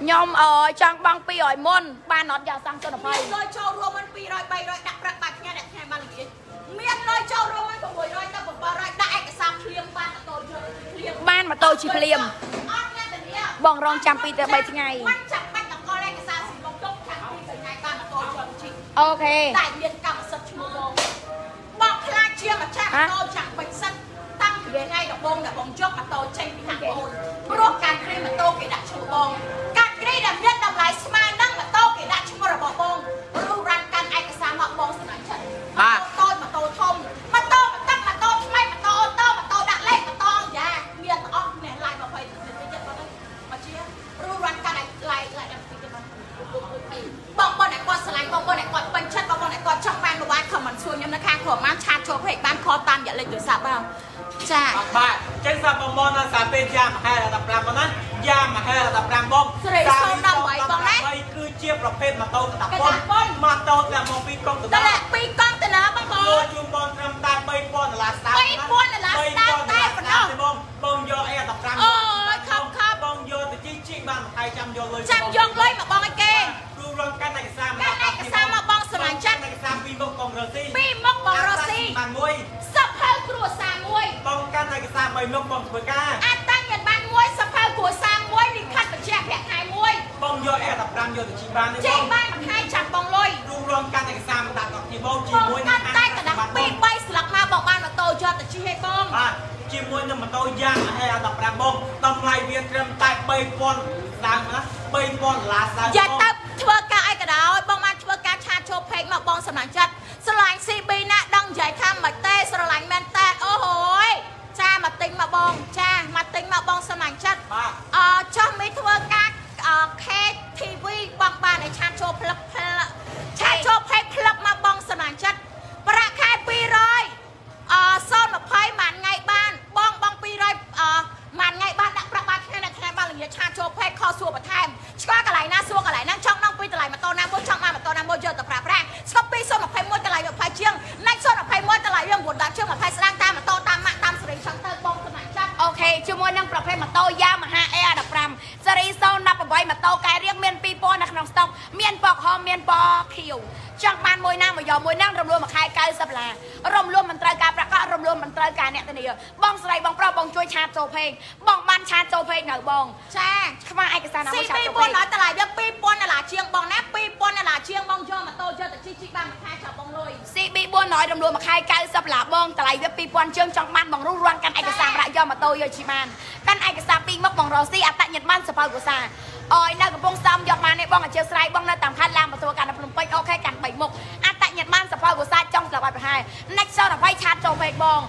ខ្ញុំអើយចង់បង200មុនបានអត់យកសាំងទៅ20មានលុយចូលរួមមិន200 300ដាក់ប្រាក់បាច់ថ្ងៃអ្នកថ្ងៃបានល្ងាចមានលុយចូលរួមមិន600ទៅ700ដាក់ឯកសារភ្លាមបានម៉ូតូយកភ្លាមបានម៉ូតូជីភ្លាមអត់អ្នកធានាបងរងចាំ2ទៅ3ថ្ងៃមិនចាំបាច់ដល់កលឯកសារស៊ីមកទុកខាងពីថ្ងៃបានម៉ូតូយកជីអូខេតែមានកម្មសិទ្ធិឈ្មោះបងបងខ្លាចជាម្ចាស់ម៉ូតូចាក់បិចសិ នតាំងពីថ្ងៃដំបូងដែលបងយកម៉ូតូចេញពីខាងអូនព្រោះការគ្រីម៉ូតូគេដាក់ឈ្មោះបងការគ្រីដែលមានតម្លៃស្មើនឹងម៉ូតូគេដាក់ឈ្មោះរបស់បងរូបរាងកាន់ឯកសារមកបងស្នាចិត្តតូចម៉ូតូធំម៉ូតូតាំងម៉ូតូថ្មីម៉ូតូអូតូម៉ូតូដាក់លេខម៉ូតូយ៉ាមានអស់នេះឡាយ20ទៅទៀតបងមកជារូបរាងកាន់ឯឡាយឡាយដល់ពីទៅបងបងបងអ្នកគាត់ឆ្លាញ់បងបងអ្នកគាត់ពេញចិត្តបងបងអ្នកគាត់ចង់បានមួយបានខមមិនសួរខ្ញុំនៅខាងក្រោមបានឆាតចូលពេកបានខលតាមរយៈលេខទូរស័ព្ទបង ចាបាទចឹងសាប់បំមនណាសាពេលយ៉ាមហែ15បងណាយ៉ាមហែ15បងសេរី018បងណា3គឺជាប្រភេទម៉ូតូក្តាប់ក្តាប៉ុនប់ប៉ុនម៉ូតូទាំងមកពីកុំទៅតើពីរកង់ទៅណាបងបង លួចជូនបងត្រឹមតែ3000ដុល្លារស្ដាប់ 3000ដុល្លារស្ដាប់តែប៉ុណ្ណោះ បងបងយកអេ15 អូយខំខំ បងយកទៅជីជីបានមួយខែចាំយកលុយ ចាំយកលុយមកបងឲ្យគេ គ្រូរងកាន់ឯកសារ កាន់ឯកសារមកបងសម្រាប់ចាត់ ឯកសារពីរមុខបងរស់ស៊ី ពីរមុខបងរស់ស៊ី បានមួយ សភៅគ្រួសារមួយ បងកាន់ឯកសារ3មុខបងធ្វើការ អាចតាំងញ៉ាំបានមួយសភៅគ្រួសារមួយលិខិតបញ្ជាក់ប្រាក់ខែមួយ បងយកអេ15យកទៅជី បានទេចេបញងបានមួយខែចាំបងលុយគ្រូរងកាន់ឯកសារមកដាក់ដល់ជាបងបងជាមួយអត់តែកណ្ដាស់ពីរបីស្លឹកមកបងបានម៉ូតូយកទៅជិះឲ្យបងបាទជាមួយនឹងម៉ូតូយ៉ាងហែ15បងតម្លៃវាត្រឹមតែ3000ដើមណា3000ដុល្លារដើមយកទៅធ្វើការអីក៏ដោយបងបានធ្វើការឆាតចូលពេកមកបងសម្រាប់ចិត្តស្រឡាញ់ CB ណាដឹងនិយាយថាមិនទេស្រឡាញ់មែនតើអូហូយចាមកទិញមកបងចាមកទិញមកបងសម្រាប់ចិត្ត បាទ អឺចុះមីធ្វើការអឺ KTV បងបានឲ្យឆាតចូលផ្លឹកផ្លឹកឆាតចូលពេកផ្លឹកមកបងសម្រាប់ចិត្តប្រាក់ខែ200អឺ020មួយថ្ងៃបានបងបង200អឺមួយថ្ងៃបានដាក់ប្រាក់បានថ្ងៃណាថ្ងៃបានល្ងាចឆាតចូលពេកខសួរបន្ថែមឆ្កល់កន្លែងណាសួរកន្លែងហ្នឹងចង់ដឹងពីតម្លៃម៉ូតូណាមួយចង់បានម៉ូតូណាមួយយកទៅប្រើប្រាស់ស្កប់ពី021តម្លៃ20ជាងណាច់021តម្លៃវា9ដាក់ជាង20ស្ដាងតាមម៉ូតូតាមម៉ាក់តាមសេរីចង់ទៅបងសម្រាប់ចិត្ត អូខេជាមួយនឹងប្រភេទម៉ូតូ Yamaha Air 15សេរី018ម៉ូតូកែរៀងមាន2000នៅក្នុងស្តុកមាន មានពណ៌ក្រហមមានពណ៌ខៀវចង់បានមួយណាមកយកមួយណារំលោះមួយខែ90ឡារំលោះមិនត្រូវការប្រាក់កក់រំលោះមិនត្រូវការអ្នកធានាបងស្រីបងប្រុសបងជួយឆាតចូលពេកបងបានឆាតចូលពេកនៅបង ចា ខ្វះឯកសារណា ស៊ី មួយឆាត ពី ចូល 4 ពេក ដល់តម្លៃវា2000ដុល្លារជាងបងណា2000ដុល្លារជាងបងយកម៉ូតូយកទៅជីជីបានមួយខែចាប់បងលុយ CB 400រំលោះមួយខែ90ឡាបងតម្លៃវា2000ជើងចង់បានបងរុះរាន់កាន់ឯកសារប្រាក់យកម៉ូតូយកជីបានកាន់ឯកសារពីរមុខបងរស៊ីអត្តញ្ញាតបានសភៅកុសាអយនៅកំពង់សំយកបានទេបងអធិស្ស្រ័យបងនៅតាមខេត្តឡានបន្ទោកាន់នៅភ្នំពេញអូខេកាន់3មុខអត្តញ្ញាតបានសភៅកុសាចង់ស្លាប់ឲ្យប្រហែល Next 20ឆាតចូលពេកបង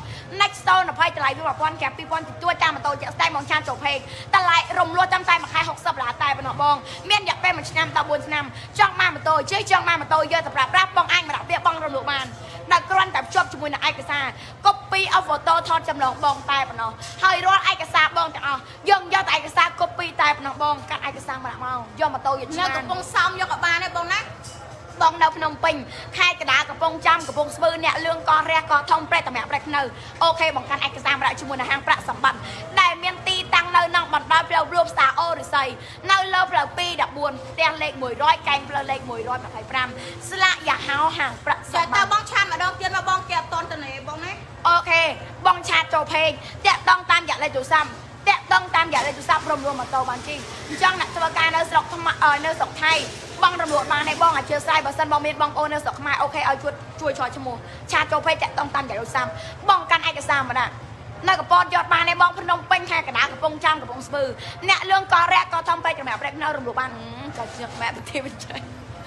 Next 20តម្លៃវា1000កា2000ទីទួយតាមម៉ូតូជាក់ស្ដែងបងឆាតចូលពេកតម្លៃរំលោះតាមតែមួយខែ60ឡាតែប៉ុណ្ណោះបងមានរយៈពេល1ឆ្នាំដល់4ឆ្នាំចង់បានម៉ូតូជិះចង់បានម៉ូតូយកទៅប្រើប្រាស់បងអញមកដាក់ពាក្យបងរំលោះបាន ដែលគ្រាន់តែភ្ជាប់ជាមួយនឹងឯកសារ copy of photo ថតចម្លងបងតែប៉ុណ្ណោះហើយរាល់ឯកសារបងទាំងអស់យើងយកតែឯកសារ copy តែប៉ុណ្ណោះបងកាត់ឯកសារមកដាក់មក យកម៉ូតូយកនៅឆ្ងាកំនពង់សោមយកក៏បានដែរបងណាបងនៅភ្នំពេញខេត្តកណ្ដាលកំពង់ចំកំពង់ស្ពឺអ្នកលឿងកោះរះកោះធំព្រែកតម្រាក់ព្រែកនៅអូខេបងកាន់ឯកសារមកដាក់ជាមួយនឹងហាងប្រាក់សម្បត្តិដែលមានទីតាំងនៅក្នុងបណ្ដោយផ្លូវរួមស្តាអូរិស័យនៅលើផ្លូវ214ផ្ទះលេខ100កែងផ្លូវលេខ125ស្លាកយ៉ាហោហាងប្រាក់ចាសម្បតើត្តិបងឆានម្ដងទៀតមកបងគេអត់តន់ទៅនេះបងណាអូខេបងឆាតចូលពេកតាក់តងតាមរយៈលេខទូរស័ព្ទ តាក់តងតាមរយៈលេខទូរស័ព្ទរំលោះម៉ូតូបានជីអញ្ចឹងអ្នកធ្វើការនៅស្រុកថ្មអឺនៅស្រុកថៃបងរំលោះបានទេបងអាចជឿស្រាយបើសិនបងមានបងប្អូននៅស្រុកខ្មែរអូខេឲ្យជួយជួយឆ្លឈ្មោះឆាតចូលពេកតាក់តងតាមរយៈលេខទូរស័ព្ទបងកាន់ឯកសារមកដាក់នៅកពតយកបានទេបងភ្នំពេញខេត្តកណ្ដាលកំពង់ចាមកំពង់ស្ពឺអ្នកលឿងកោះរះកោះធំពេកចម្រាក់ព្រែកនៅរំលោះបានចាជឿម៉ែប្រទេសវិជ័យ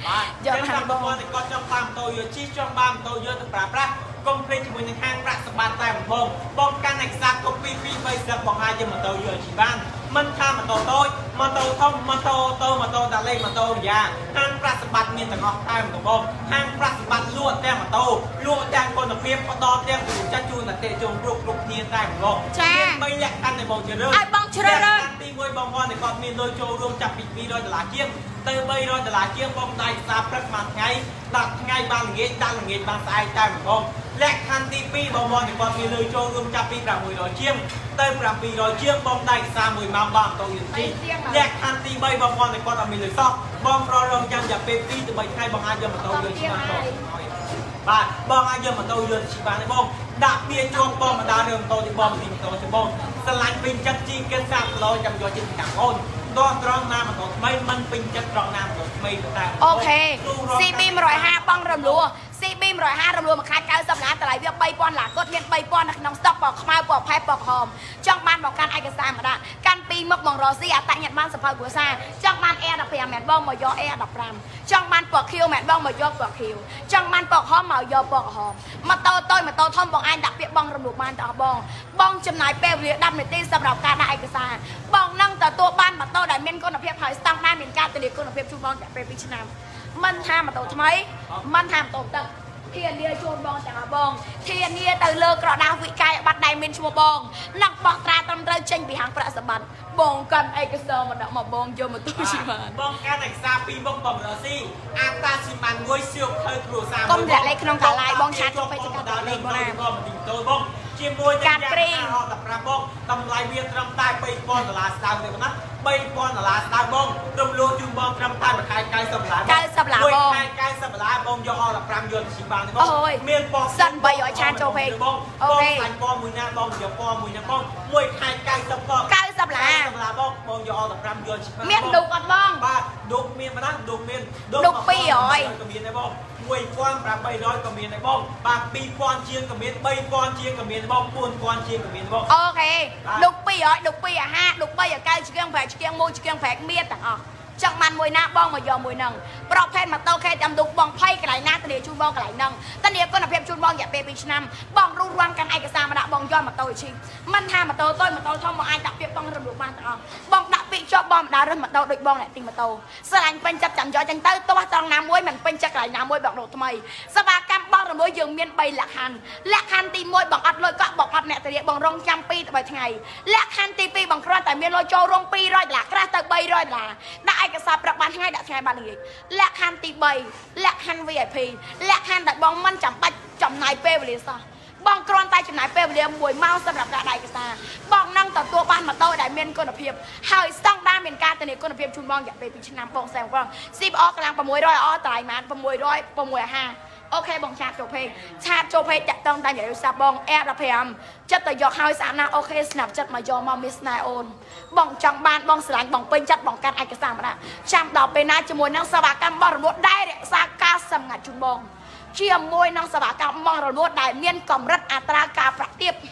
បាទយកចឹងហាតាមងបងបងតែគាត់ចង់បានម៉ូតូយកជីចង់បានម៉ូតូយកទៅប្រើប្រាស់ កុំភ្លេចជាមួយនឹងហាងប្រាក់សម្បត្តិតែម្ដងបងកាន់ឯកសារកូពី2 3ស្លឹកបងអាចយកម៉ូតូយកជីបាន មិនថាម៉ូតូតូចម៉ូតូធំម៉ូតូតូម៉ូតូតាឡេម៉ូតូរយ៉ាហាងប្រាក់សម្បត្តិមានទាំងអស់តែម្ដងបងហាងប្រាក់សម្បត្តិលក់ទាំងម៉ូតូលក់ទាំងគុណភាពផ្ដល់ទាំងទូចាត់ជូនអតិថិជនគ្រប់គ្រប់គ្នាតែម្ដងចាមាន3លក្ខខណ្ឌដែលបងជ្រើសរើសឲ្យបងជ្រើសរើសលក្ខខណ្ឌទី1បងប្អូនដែលគាត់មានលុយចូលរួមចាប់ពី200ដុល្លារជាងទៅ300ដុល្លារជាងបងដៃសាព្រឹកមួយថ្ងៃ10ថ្ងៃបានល្ងាចដល់ល្ងាចបានស្អែកតែម្ដងលក្ខខណ្ឌទី2បងប្អូនដែលគាត់មានលុយចូលរួមចាប់ពី600ជាងទៅ700ជាងបងដៃសា1ម៉ោងបានម៉ូតូយន្តជីលក្ខខណ្ឌទី3បងប្អូនដែលគាត់អត់មានលុយសោះបងប្ររងចាំរយៈពេល2ទៅ3ថ្ងៃបងអាចយកម៉ូតូយន្តជីបានទៅបាទបងអាចយកម៉ូតូយន្តជីបានទេបងដាក់ពាក្យជាប់បងម្ដារឿងម៉ូតូទីបងទីម៉ូតូទីបងស្រឡាញ់ពេញចិត្តជីគេ30គីឡូចាំយកចិត្តតាមអូនដកត្រង់ណាម៉ូតូថ្មីមិនពេញចិត្តត្រង់ណាម៉ូតូថ្មីតែអូខេ CB 150បងរំលោះ CB 150រំលោះមួយខែ90ដុល្លារតម្លៃវា3000ឡាគាត់មាន3000នៅក្នុងស្តុកពណ៌ខ្មៅពណ៌ផេះពណ៌ក្រហមចង់បានមកកាន់ឯកសារមកដាក់កាន់ពីរមុខបងរស៊ីអត្តញ្ញាតបានសភៅគ្រួសារចង់បាន Air 15មែនបងមកយក Air 15ចង់បានពណ៌ខៀវមែនបងមកយកពណ៌ខៀវចង់បានពណ៌ក្រហមមកយកពណ៌ក្រហមម៉ូតូតូចម៉ូតូធំបងអាចដាក់ពាក្យបងរំលោះបានទាំងអស់បង បងចំណាយពេលវេលា10នាទីសម្រាប់ការដាក់ឯកសារបងនឹងទទួលបានម៉ូតូដែលមានគុណភាពហើយស្តង់ដារមានការធានាគុណភាពជូនបងរយៈពេល2ឆ្នាំ មិនថាម៉ូតូថ្មីមិនថាម៉ូតូទឹកធានាជូនបងទាំងអស់បងធានាទៅលើក្រដាសវិក័យបាត់ដៃមានឈ្មោះបងនិងបោះត្រាត្រឹមត្រូវចេញពីហាងប្រាក់សម្បត្តិបងកាន់ឯកសារមកដាក់មកបងយកម៉ូតូជីបានបងកាន់ឯកសារពីរមុខបងរស៊ីអាតាស៊ីម៉ាន់មួយសៀវខើគ្រួសារកុំលាក់លេខក្នុងកាឡាយបងឆាតទៅពេជ្រកាត់លេខបងណាបងទីតូចបងជាមួយនឹងកាត់ព្រីង15បងតម្លៃវាត្រឹមតែ3000ដុល្លារស្ដើងទេបងណា 3000ដុល្លារស្ដើងបងរំលោះជូនបងត្រឹមតែមួយខែ90ដុល្លារ90ដុល្លារមួយបងខែ90ដុល្លារបងយកអស់15យន្តជីបានទេបងអូយមានពណ៌សិនបីឲ្យឆាតចូលពេកបងអូបងខេសាច់ពណ៌មួយណាបងយកពណ៌មួយណាបងមួយខែ90បង90ដុល្លារដុល្លារបងបងយកអស់15យន្តជីបានមានឌុកអត់បងបាទឌុកមានប៉ុណ្ណាឌុកមានឌុក200ក៏មានដែរបង1800ក៏មានដែរបងបាទ2000ជាងក៏មាន3000ជាងក៏មានដែរបង4000ជាងក៏មានដែរបងអូខេឌុក200ឌុក2អាហាឌុក3អាកៅឆ្កៀងប្រែកឆ្កៀងមួយឆ្កៀងប្រែកមានទាំងអស់ ចង់បានមួយណាបងមកយកមួយហ្នឹងប្រភេទម៉ូតូខេតាមឌុកបងភ័យកន្លែងណាធានាជូនបងកន្លែងហ្នឹងធានាគុណភាពជូនបងរយៈពេល2ឆ្នាំបងរុះរាន់កាន់ឯកសារមកដាក់បងយកម៉ូតូឲ្យឈីមិនថាម៉ូតូតូចម៉ូតូធំបងអាចដាក់ពាក្យបងរំលោភបានទាំងអស់បងដាក់ពាក្យជាប់បងម្ដងរើសម៉ូតូដូចបងអ្នកទិញម៉ូតូស្រឡាញ់ពេញចិត្តចាំយកចឹងទៅទោះត្រង់ណាមួយមិនពេញចិត្តកន្លែងណាមួយបងរកថ្មីសេវាកម្មបងរំលោះយើងមាន3លក្ខខណ្ឌលក្ខខណ្ឌទី1បងអត់លុយកក់បងអត់អ្នកធានាបងរងចាំ2ទៅ3ថ្ងៃលក្ខខណ្ឌទី2បងគ្រាន់តែមានលុយចូលរង200ដុល្លារក្រាស់ទៅ300ដុល្លារដាក់ឯកសារប្រាប់បានថ្ងៃដាក់ថ្ងៃបានល្ងាចលក្ខខណ្ឌទី3លក្ខខណ្ឌ VIP លក្ខខណ្ឌដែលបងមិនចាំបាច់ចំណាយពេលវេលាសោះបងគ្រាន់តែចំណាយពេលវេលា1ម៉ោងសម្រាប់ការដៃឯកសារបងនឹងទទួលបានម៉ូតូដែលមានគុណភាពហើយស្តង់ដារមានការធានាគុណភាពជូនបងរយៈពេល2ឆ្នាំបងសែងបង CBR កម្លាំង600អត្រៃម៉ាន600 650 អូខេបងឆាតចូលពេកឆាតចូលពេកតាក់តងតាមរូបសាបង F15 ចិត្តទៅយកហើយស្អាតណាស់អូខេស្នាប់ចិត្តមកយកមកមានស្នេហ៍អូនបងចង់បានបងស្រឡាញ់បងពេញចិត្តបងកាត់ឯកសារម្ដងចាំដល់ពេលណាជាមួយនឹងសវកម្មបរិបទដែលរក្សាការសម្ងាត់ជូនបងជាមួយនឹងសវកម្មបរិបទដែលមានកម្រិតអត្រាការប្រាក់ទាប1.5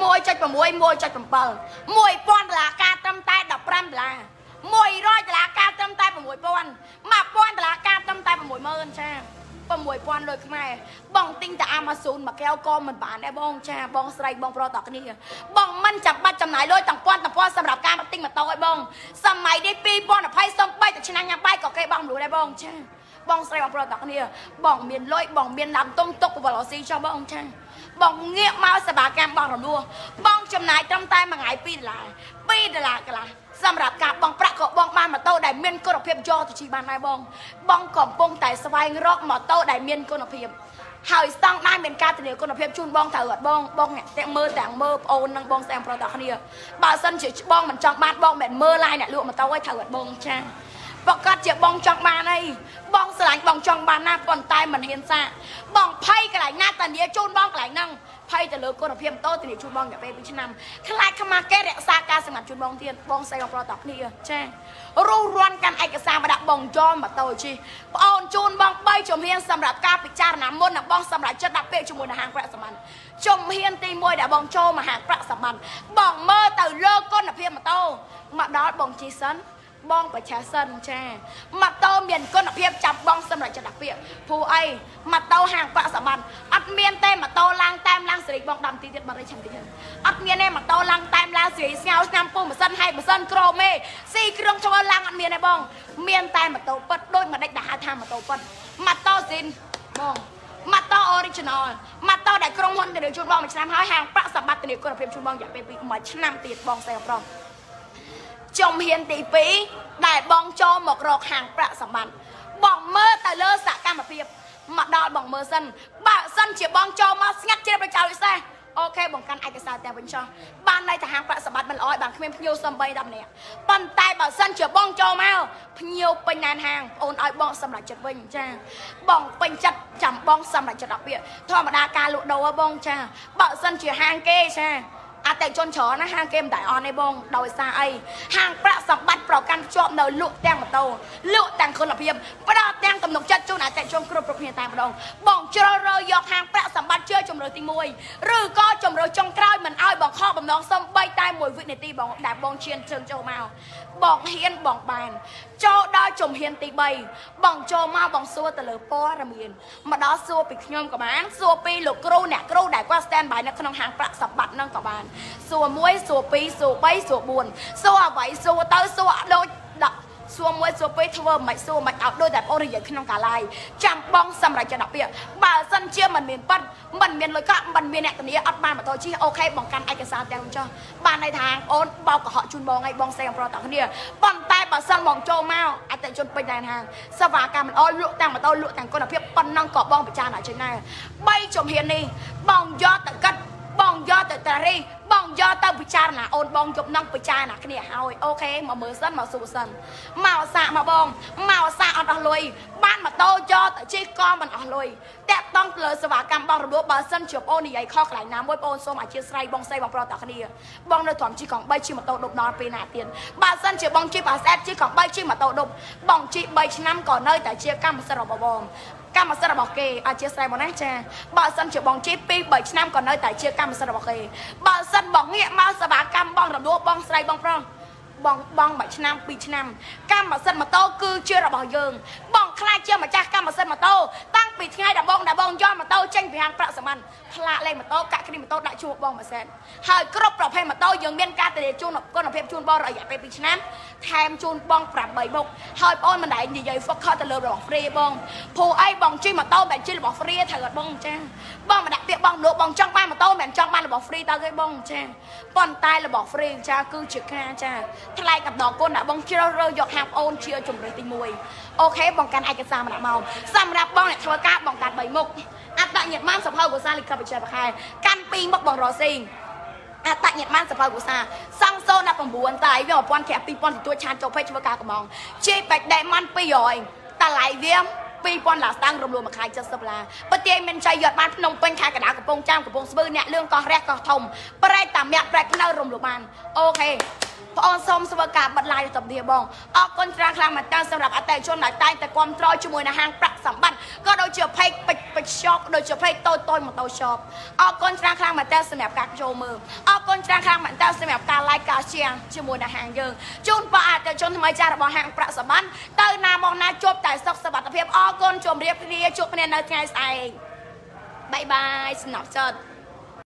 1.6 1.7 1000ដុល្លារការត្រឹមតែ15ដុល្លារ 100ដុល្លារការត្រឹមតែ6000 1000ដុល្លារការត្រឹមតែ60000ចា6000លុយខ្មែរបងទិញតែ Amazon មួយកែវក៏មិនបានដែរបងចាបងស្រីបងប្រុសតគ្នាបងមិនចាំបាច់ចំណាយលុយទាំងពាន់ទាំងពាន់សម្រាប់ការទិញម៉ូតូឲ្យបងសម័យនេះ2020សំបីតែឆ្នាំញ៉ាំបាយក៏គេបងមិនรู้ដែរបងចាបងស្រីបងប្រុសតគ្នាបងមានលុយបងមានដាំទុំទុកបវលស៊ីចុះបងចាបងងាកមកសេវាកម្មបងរលួបងចំណាយត្រឹមតែមួយថ្ងៃ2ដុល្លារ2ដុល្លារកន្លះ សម្រាប់ការបងប្រាក់ក៏បងបានម៉ូតូដែលមានគុណភាពយកទៅជិះបានដែរបងបងកំពុងតែស្វែងរកម៉ូតូដែលមានគុណភាពហើយស្តង់ដារមានការធានាគុណភាពជូនបងត្រូវអត់បងបងអ្នកទាំងមើលទាំងមើលប្អូននិងបងស្អែមប្រុសតគ្នាបើសិនជាបងមិនចង់បានបងមិនមើលឡាយអ្នកលក់ម៉ូតូឲ្យត្រូវអត់បងចាប្រកាសជាបងចង់បានអីបងស្រឡាញ់បងចង់បានណាប៉ុន្តែមិនហ៊ានសាបងភ័យកន្លែងណាតានីជូនបងកន្លែងហ្នឹង ភ័យទៅលើគុណភាពម៉ូតូធានាជូនបងរយៈពេល2ឆ្នាំខ្លាចខ្មាស់គេរក្សាការសម្ងាត់ជូនបងទៀតបងស្អីបងប្រុសតគ្នាចារុះរាន់កាន់ឯកសារមកដាក់បងយកម៉ូតូជិះប្អូនជូនបង3ជំហានសម្រាប់ការពិចារណាមុននឹងបងសម្រាប់ចិត្តដាក់ពេលជាមួយនឹងហាងប្រាក់សម្បត្តិជំហានទី1ដែលបងចូលមកហាងប្រាក់សម្បត្តិបងមើលទៅលើគុណភាពម៉ូតូមកដល់បងជិះសិន បងប្រឆាសិនចាម៉ូតូមានគុណភាពចាំបងសម្រាប់ចិត្តដាក់ពាក្យព្រោះអីម៉ូតូហាងប្រាក់សម្បត្តិអត់មានទេម៉ូតូឡើងតាមឡើងសេរីបង10នាទីទៀតបាត់ហើយឆាំតិចអត់មានទេម៉ូតូឡើងតាមឡើងសេរីស្ងោឆ្នាំពុះម៉ាស៊ីនហើយម៉ាស៊ីនក្រមេស៊ីគ្រឿងធ្វើឡើងអត់មានទេបង មានតែម៉ូតូពិតដូចមួយដេចដែលហៅថាម៉ូតូពិតម៉ូតូស៊ីនបងម៉ូតូ original ម៉ូតូដែលក្រុមហ៊ុនទៅជូនបងមួយឆ្នាំហើយហាងប្រាក់សម្បត្តិធានាគុណភាពជូនបងរយៈពេល2ឆ្នាំទៀតបងស្អីប្រុស ជំហានទី2ដែលបងចូលមករកហាងប្រាក់សម្បត្តិបងមើលទៅលើសកម្មភាពមកដល់បងមើលសិនបើសិនជាបងចូលមកស្ងាត់ជ្រាបប្រចោលវិសេសអូខេបងកាន់ឯកសារតែវិញចោះបានន័យថាហាងប្រាក់សម្បត្តិមិនអោយបានគ្មានភ្ញៀវសំបី10នាក់ប៉ុន្តែបើសិនជាបងចូលមកភ្ញៀវពេញណានហាងអូនឲ្យបងសម្រាប់ចិត្តវិញចាបងពេញចិត្តចាំបងសម្រាប់ចិត្តដល់ពាក្យធម្មតាការលក់ដូរបងចាបើសិនជាហាងគេចា អតិជនច្រើនណាហាងគេមិនដែលអន់ទេបងដោយសារអីហាងប្រាក់សម្បត្តិប្រកាន់ភ្ជាប់នៅលក់ទាំងម៉ូតូលក់ទាំងគុណភាពផ្ដល់ទាំងទំនុកចិត្តជូនអតិជនគ្រប់ប្រភេទតែម្ដងបងជ្រើសរើសយកហាងប្រាក់សម្បត្តិជាជំរើសទី1ឬក៏ជំរើសចុងក្រោយមិនឲ្យបងខកបំណងសំបីតែ1វិនាទីបងដែលបងឈានជើងចូលមកបងហ៊ានបងបានចូលដល់ជំហានទី3បងចូលមកបងសួរទៅលើព័ត៌មានមកដល់សួរពីខ្ញុំក៏បានសួរពីលោកគ្រូអ្នកគ្រូដែលគាត់ stand by នៅក្នុងហាងប្រាក់សម្បត្តិហ្នឹងក៏បានសួរ1សួរ2សួរ3សួរ4សួរអ្វីសួរទៅសួរដូចដាក់ សួរមួយសួរពីរធ្វើមិនសួរមិនឲ្យដូចតែបងនិយាយក្នុងកាឡាយចាំបងសម្រាប់ចិត្តពាក្យបើសិនជាមិនមានប៉ិតមិនមានលុយកក់មិនមានអ្នកធានាអត់បានម៉ូតូជិះអូខេបងកាន់ឯកសារទាំងចុះបានន័យថាអូនបោកកុហកជូនបងឲ្យបងសេអំប្រតតគ្នាប៉ុន្តែបើសិនបងចូលមកអតិជនពេញដែនហាងសវកម្មមិនអលក់ទាំងម៉ូតូលក់ទាំងគុណភាពប៉ុណ្ណឹងក៏បងពិចារណាចេញដែរ3ជំហាននេះបងយកទៅកាត់បងយកទៅតារី បងយកទៅពិចារណាអូនបងយប់នឹងពិចារណាគ្នាហើយអូខេមកមើលសិនមកសួរសិនមកសាក់មកបងមកសាក់អត់អស់លុយបានម៉ូតូយកទៅជិះក៏មិនអស់លុយតាក់តង់ទៅលើសេវាកម្មបងរបួសបើសិនជាបងនិយាយខុសកន្លែងណាមួយបងសូមអធិស្ឋានបងស្រីបងប្រុសតគ្នាបងនៅទ្រាំជិះកង់3ជិះម៉ូតូដប់ដល់ពេលណាទៀតបើសិនជាបងជិះបាសអេតជិះកង់3ជិះម៉ូតូដប់បងជិះ3ឆ្នាំក៏នៅតែជាកម្មសិទ្ធិរបស់បង កម្មសិទ្ធិរបស់គេអធិស្ឋានមកណាចាបើសិនជាបងជិះ2 3ឆ្នាំក៏នៅតែជាកម្មសិទ្ធិរបស់គេបើសិនបងងាកមកសេវាកម្មបងរំលោះបងស្រីបងប្រុសបងបងមួយឆ្នាំពីរឆ្នាំ កម្មសិទ្ធិម៉ូតូគឺជារបស់យើង បងខ្លាចជាម្ចាស់កម្មសិទ្ធិម៉ូតូតាំងពីថ្ងៃដែលបងដែលបងយកម៉ូតូចេញពីហាងប្រាក់សម្បត្តិផ្លាកលេខម៉ូតូកាក់គ្រីម៉ូតូដាក់ជួបបងមួយសែនហើយគ្រប់ប្រភេទម៉ូតូយើងមានការធានាជូនគុណភាពជូនបងរយៈពេល2ឆ្នាំ ថែមជូនបង8មុខហើយបងមិនដែលនិយាយ focus ទៅលើរបស់ free បងព្រោះអីបងជិះម៉ូតូមិនជិះរបស់ free ត្រូវអត់បងចាបងមិនដាក់ពាក្យបងលោកបងចង់បានម៉ូតូមិនចង់បានរបស់ free ទៅទេបងចាប៉ុន្តែរបស់ free ចាគឺជាការចាថ្លៃកំដរគុណដាក់បងជ្រើសរើសយកហាប់អូនជាជំរើសទី1អូខេបងកាន់ឯកសារម្នាក់មកសម្រាប់បងអ្នកធ្វើការបងកាន់3មុខអត្តញាតមានសភៅកុសាលិខិតបច្ចេកខែកាន់ពីមកបងរស់ស៊ីង អត្តញាតមានសភៅកុសាសង់សូន19តែវា1000ក្រាប2000ទទួលឆានចុះពេកធ្វើការកំងជេបាច់ដេម៉ាន់200តម្លៃវា2000ឡាស្តាំងរំលោះមួយខែ70ដុល្លារប្រទេសមានចៃយកបានភ្នំពេញខេត្តកណ្ដាលកំពង់ចាមកំពង់ស្ពឺអ្នកលឿងកោះរះកោះធំប្រែកតាមាក់ប្រែកនៅរំលោះបានអូខេ បងអូនសូមស្វាការបិទ live ទៅទៀតបងអរគុណច្រើនខ្លាំងមែនតើសម្រាប់អតិថិជនដែលតែងតែគ្រប់គ្រងជាមួយនឹងហាងប្រាក់សម្បត្តិក៏ដូចជា page ពេជ្រពេជ្រ shop ដូចជា page តូចតូចម៉ូតូ shop អរគុណច្រើនខ្លាំងមែនតើសម្រាប់ការចូលមើលអរគុណច្រើនខ្លាំងមែនតើសម្រាប់ការ like ការ share ជាមួយនឹងហាងយើងជូនបងអតិថិជនថ្មីចាស់របស់ហាងប្រាក់សម្បត្តិទៅណាមកណាជួបតែសុខសុវត្ថិភាពអរគុណជម្រាបគ្នាជួបគ្នានៅថ្ងៃស្អែកបាយបាយស្នប់ចិត្ត